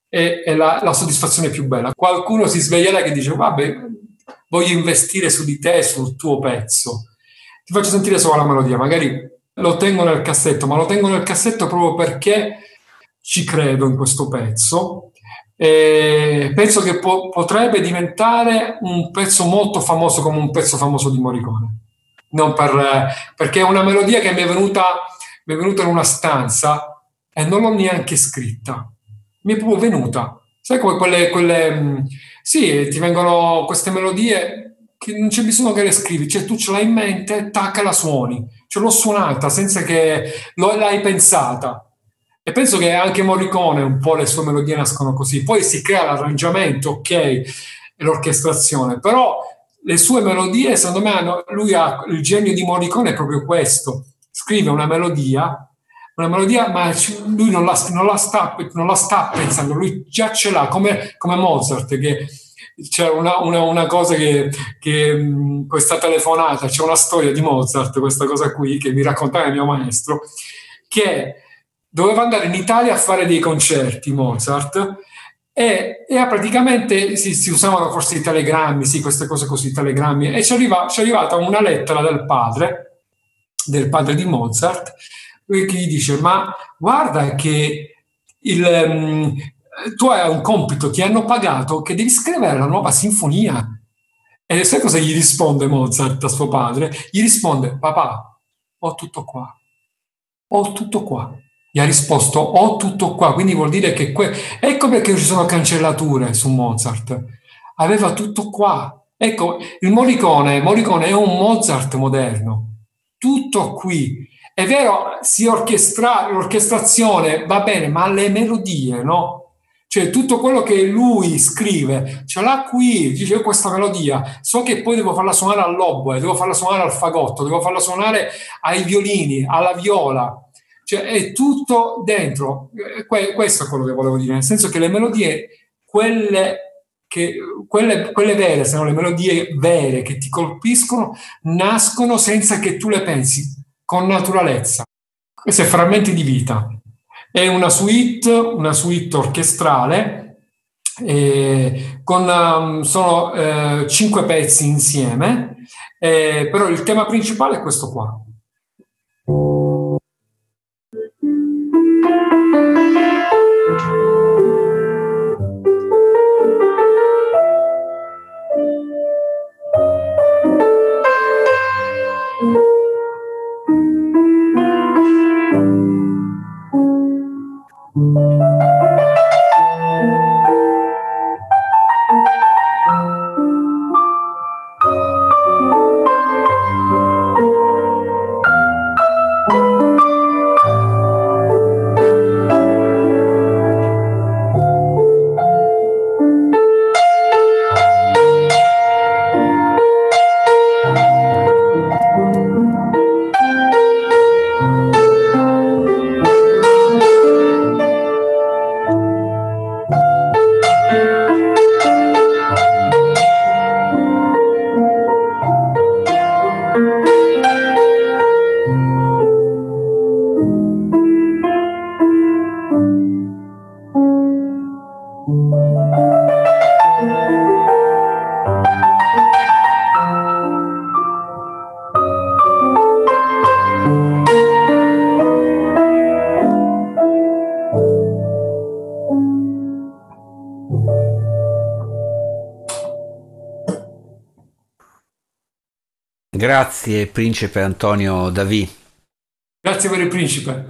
è, è la, la, soddisfazione più bella. Qualcuno si sveglierà che dice, vabbè, voglio investire su di te, sul tuo pezzo. Ti faccio sentire solo la melodia, magari lo tengo nel cassetto, ma lo tengo nel cassetto proprio perché ci credo in questo pezzo e penso che po- potrebbe diventare un pezzo molto famoso come un pezzo famoso di Morricone. Per, perché è una melodia che mi è, venuta, mi è venuta in una stanza e non l'ho neanche scritta. Mi è proprio venuta. Sai come quelle, quelle sì, ti vengono queste melodie che non c'è bisogno che le scrivi, cioè tu ce l'hai in mente, tacca la suoni. Ce l'ho suonata senza che lo, l'hai pensata e penso che anche Morricone un po' le sue melodie nascono così. Poi si crea l'arrangiamento, ok, e l'orchestrazione, però le sue melodie, secondo me, hanno, lui ha il genio di Morricone è proprio questo. Scrive una melodia, una melodia, ma lui non la, non la, sta, non la sta, pensando, lui già ce l'ha, come, come Mozart, che c'è una, una, una cosa che, che questa telefonata, c'è una storia di Mozart, questa cosa qui, che mi raccontava il mio maestro, che doveva andare in Italia a fare dei concerti Mozart e, e praticamente si, si, usavano forse i telegrammi, sì, queste cose così, telegrammi, e ci, arriva, è arrivata una lettera del padre, del padre di Mozart, che gli dice, ma guarda che il, tu hai un compito, ti hanno pagato che devi scrivere la nuova sinfonia. E sai cosa gli risponde Mozart a suo padre? Gli risponde, papà, ho tutto qua, ho tutto qua gli ha risposto ho tutto qua, quindi vuol dire che que- ecco perché ci sono cancellature su Mozart. Aveva tutto qua. Ecco, il Morricone, Morricone è un Mozart moderno. Tutto qui. È vero, si orchestra, l'orchestrazione va bene, ma le melodie, no? Cioè tutto quello che lui scrive, ce l'ha qui, dice questa melodia, so che poi devo farla suonare all'oboe, devo farla suonare al fagotto, devo farla suonare ai violini, alla viola, cioè è tutto dentro. Que- questo è quello che volevo dire, nel senso che le melodie, quelle, che, quelle, quelle vere, sono le melodie vere che ti colpiscono, nascono senza che tu le pensi, con naturalezza. Questi è Frammenti di vita. È una suite, una suite orchestrale, eh, con, um, sono eh, cinque pezzi insieme, eh, però il tema principale è questo qua. Grazie principe Antonio Davì. Grazie per il principe.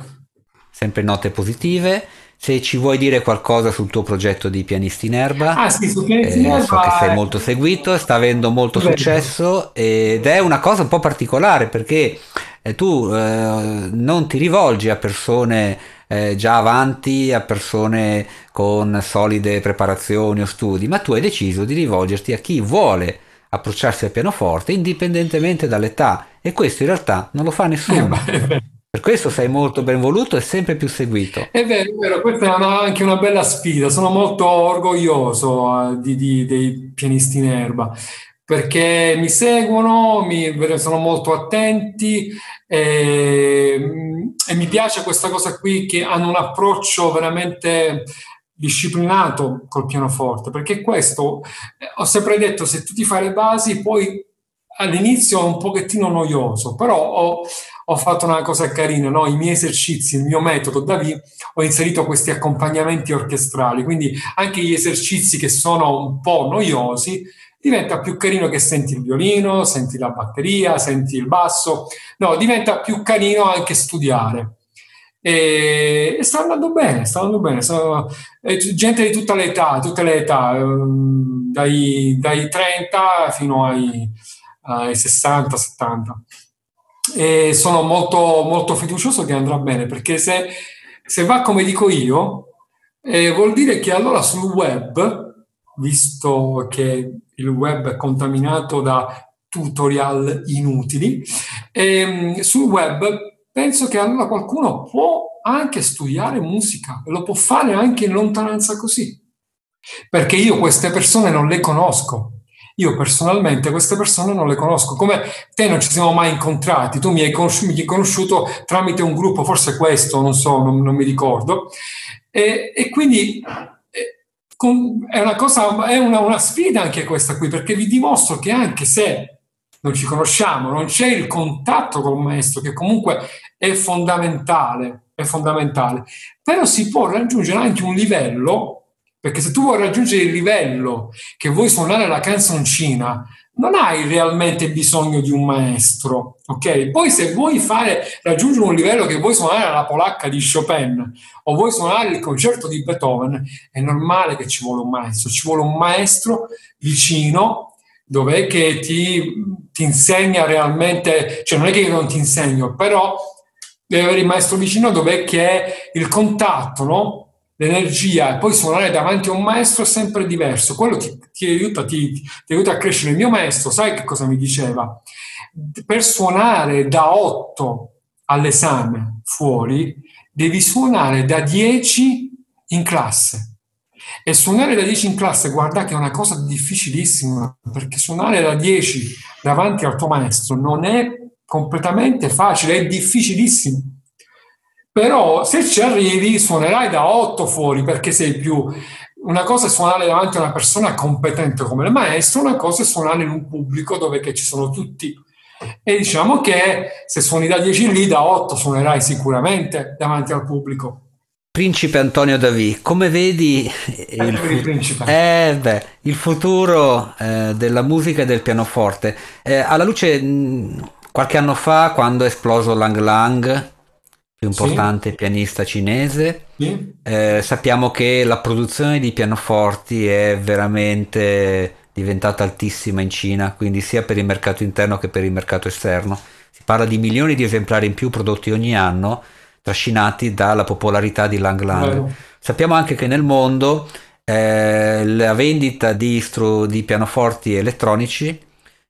Sempre note positive. Se ci vuoi dire qualcosa sul tuo progetto di Pianisti in Erba, ah, sì, su Pianisti in Erba eh, so che sei molto seguito, sta avendo molto Bene. successo ed è una cosa un po' particolare perché eh, tu eh, non ti rivolgi a persone eh, già avanti, a persone con solide preparazioni o studi, ma tu hai deciso di rivolgerti a chi vuole approcciarsi al pianoforte indipendentemente dall'età e questo in realtà non lo fa nessuno. <laughs> Per questo sei molto ben voluto e sempre più seguito. È vero, è vero, questa è una, anche una bella sfida. Sono molto orgoglioso eh, di, di, dei pianisti in erba perché mi seguono, mi, sono molto attenti e, e mi piace questa cosa qui che hanno un approccio veramente disciplinato col pianoforte, perché questo, eh, ho sempre detto, se tu ti fai le basi, poi all'inizio è un pochettino noioso, però ho, ho fatto una cosa carina, no? i miei esercizi, il mio metodo da V, ho inserito questi accompagnamenti orchestrali, quindi anche gli esercizi che sono un po' noiosi, diventa più carino che senti il violino, senti la batteria, senti il basso, no, diventa più carino anche studiare. E, e sta andando bene, sta andando bene. Sono, gente di tutta l'età, tutte le età, ehm, dai, dai 30 fino ai, ai 60, 70. E sono molto, molto fiducioso che andrà bene perché se, se va come dico io, eh, vuol dire che allora sul web, visto che il web è contaminato da tutorial inutili, ehm, sul web penso che allora qualcuno può anche studiare musica, lo può fare anche in lontananza così. Perché io queste persone non le conosco. Io personalmente queste persone non le conosco. Come te non ci siamo mai incontrati, tu mi hai conosciuto, tramite un gruppo, forse questo, non so, non, non mi ricordo. E, e quindi eh, è una cosa, è una, una sfida anche questa qui, perché vi dimostro che anche se non ci conosciamo, non c'è il contatto con il maestro, che comunque è fondamentale, è fondamentale. Però si può raggiungere anche un livello, perché se tu vuoi raggiungere il livello che vuoi suonare la canzoncina, non hai realmente bisogno di un maestro, ok? Poi se vuoi fare, raggiungere un livello che vuoi suonare la polacca di Chopin o vuoi suonare il concerto di Beethoven, è normale che ci vuole un maestro, ci vuole un maestro vicino dov'è che ti, ti, insegna realmente, cioè non è che io non ti insegno, però devi avere il maestro vicino dov'è che è il contatto, no? l'energia e poi suonare davanti a un maestro è sempre diverso. Quello ti, ti, aiuta, ti, ti, aiuta, a crescere. Il mio maestro, sai che cosa mi diceva? Per suonare da 8 all'esame fuori, devi suonare da 10 in classe. E suonare da 10 in classe, guarda che è una cosa difficilissima, perché suonare da 10 davanti al tuo maestro non è completamente facile, è difficilissimo. Però se ci arrivi suonerai da 8 fuori perché sei più... Una cosa è suonare davanti a una persona competente come il maestro, una cosa è suonare in un pubblico dove ci sono tutti. E diciamo che se suoni da 10 lì, da 8 suonerai sicuramente davanti al pubblico. Principe Antonio Davì, come vedi il, fu- eh, beh, il futuro eh, della musica e del pianoforte? Eh, alla luce mh, qualche anno fa, quando è esploso Lang Lang, più importante sì. pianista cinese, sì. Eh, sappiamo che la produzione di pianoforti è veramente diventata altissima in Cina, quindi sia per il mercato interno che per il mercato esterno. Si parla di milioni di esemplari in più prodotti ogni anno trascinati dalla popolarità di Lang Lang. Bello. Sappiamo anche che nel mondo eh, la vendita di, stru- di, pianoforti elettronici,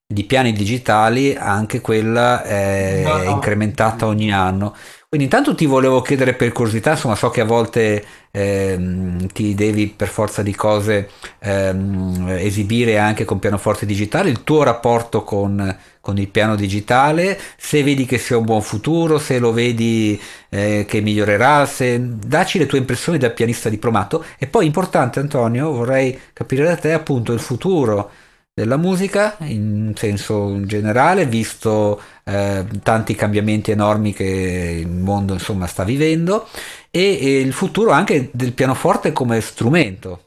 di piani digitali, anche quella è no, no. incrementata ogni anno. Quindi intanto ti volevo chiedere per curiosità, insomma so che a volte ehm, ti devi per forza di cose ehm, esibire anche con pianoforte digitale, il tuo rapporto con, con, il piano digitale, se vedi che sia un buon futuro, se lo vedi eh, che migliorerà, se... dacci le tue impressioni da pianista diplomato. E poi importante Antonio, vorrei capire da te appunto il futuro della musica in senso generale, visto eh, tanti cambiamenti enormi che il mondo insomma sta vivendo e, e, il futuro anche del pianoforte come strumento.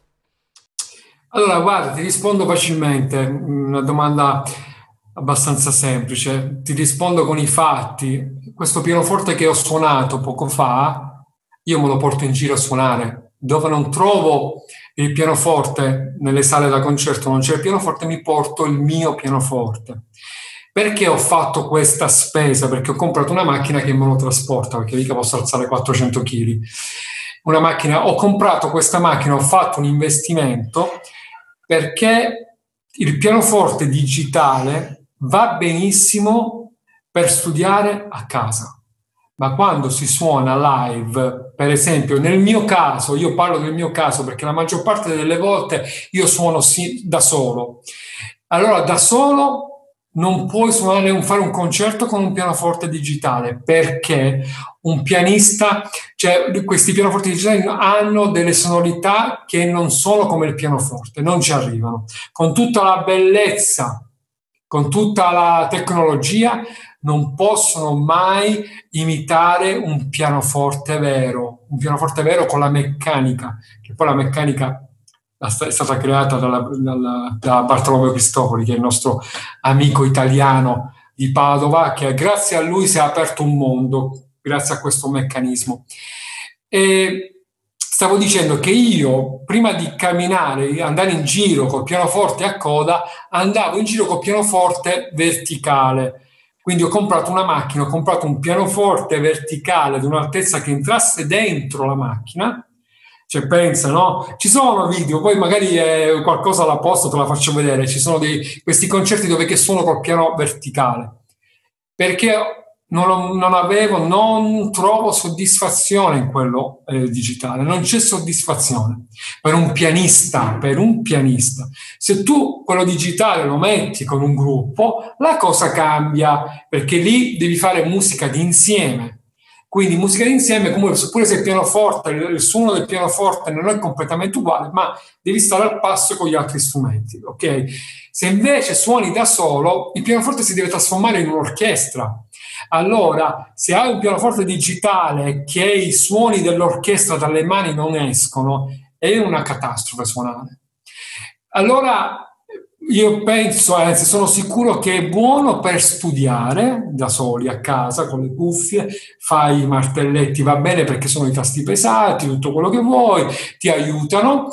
Allora, guarda, ti rispondo facilmente, una domanda abbastanza semplice, ti rispondo con i fatti. Questo pianoforte che ho suonato poco fa, io me lo porto in giro a suonare, dove non trovo il pianoforte nelle sale da concerto non c'è il pianoforte, mi porto il mio pianoforte. Perché ho fatto questa spesa? Perché ho comprato una macchina che me lo trasporta, perché mica posso alzare 400 kg. Una macchina, ho comprato questa macchina, ho fatto un investimento perché il pianoforte digitale va benissimo per studiare a casa ma quando si suona live, per esempio nel mio caso, io parlo del mio caso perché la maggior parte delle volte io suono sì, da solo, allora da solo non puoi suonare un, fare un concerto con un pianoforte digitale perché un pianista, cioè questi pianoforti digitali hanno delle sonorità che non sono come il pianoforte, non ci arrivano. Con tutta la bellezza, con tutta la tecnologia, non possono mai imitare un pianoforte vero, un pianoforte vero con la meccanica, che poi la meccanica è stata creata dalla, dalla, da Bartolomeo Cristofori, che è il nostro amico italiano di Padova, che grazie a lui si è aperto un mondo, grazie a questo meccanismo. E stavo dicendo che io, prima di camminare, andare in giro col pianoforte a coda, andavo in giro col pianoforte verticale quindi ho comprato una macchina, ho comprato un pianoforte verticale di un'altezza che entrasse dentro la macchina. Cioè, pensa, no? Ci sono video, poi magari eh, qualcosa la posto, te la faccio vedere. Ci sono dei, questi concerti dove che suono col piano verticale. Perché non, non, avevo, non trovo soddisfazione in quello eh, digitale, non c'è soddisfazione per un pianista, per un pianista. Se tu quello digitale lo metti con un gruppo, la cosa cambia, perché lì devi fare musica d'insieme. Quindi musica d'insieme, comunque, pure se il pianoforte, il suono del pianoforte non è completamente uguale, ma devi stare al passo con gli altri strumenti, ok? Se invece suoni da solo, il pianoforte si deve trasformare in un'orchestra allora, se hai un pianoforte digitale che i suoni dell'orchestra dalle mani non escono, è una catastrofe suonare. Allora, io penso, anzi sono sicuro che è buono per studiare da soli a casa con le cuffie, fai i martelletti, va bene perché sono i tasti pesati, tutto quello che vuoi, ti aiutano,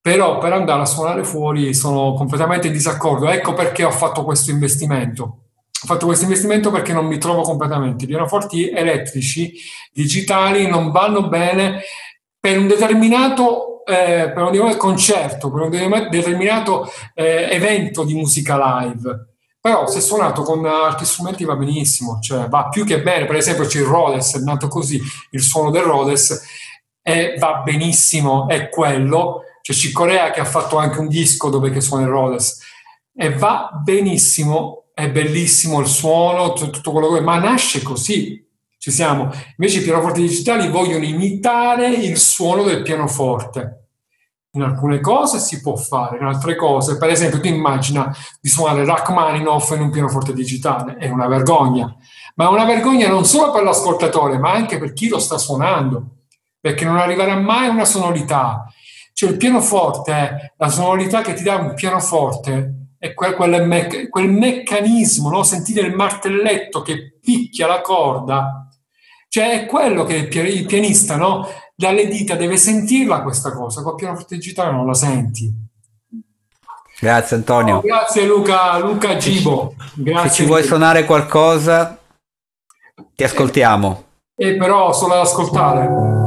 però per andare a suonare fuori sono completamente in disaccordo. Ecco perché ho fatto questo investimento ho fatto questo investimento perché non mi trovo completamente. I pianoforti elettrici digitali non vanno bene per un determinato, eh, per un concerto, per un determinato eh, evento di musica live. Però se suonato con altri strumenti va benissimo, cioè va più che bene. Per esempio c'è il Rhodes, è nato così, il suono del Rhodes, e va benissimo, è quello. C'è Cic Corea che ha fatto anche un disco dove che suona il Rhodes e va benissimo è bellissimo il suono, tutto quello che ma nasce così. Ci siamo. Invece i pianoforti digitali vogliono imitare il suono del pianoforte. In alcune cose si può fare, in altre cose, per esempio, tu immagina di suonare Rachmaninoff in un pianoforte digitale, è una vergogna. Ma è una vergogna non solo per l'ascoltatore, ma anche per chi lo sta suonando, perché non arriverà mai una sonorità. Cioè il pianoforte, la sonorità che ti dà un pianoforte è quel, quel, me- quel meccanismo, no? sentire il martelletto che picchia la corda, cioè è quello che il pianista no? dalle dita deve sentirla questa cosa, col pianoforte digitale non la senti. Grazie Antonio. Oh, grazie Luca, Luca Gibo. Grazie. Se ci vuoi suonare qualcosa, ti ascoltiamo. E eh, però solo ad ascoltare.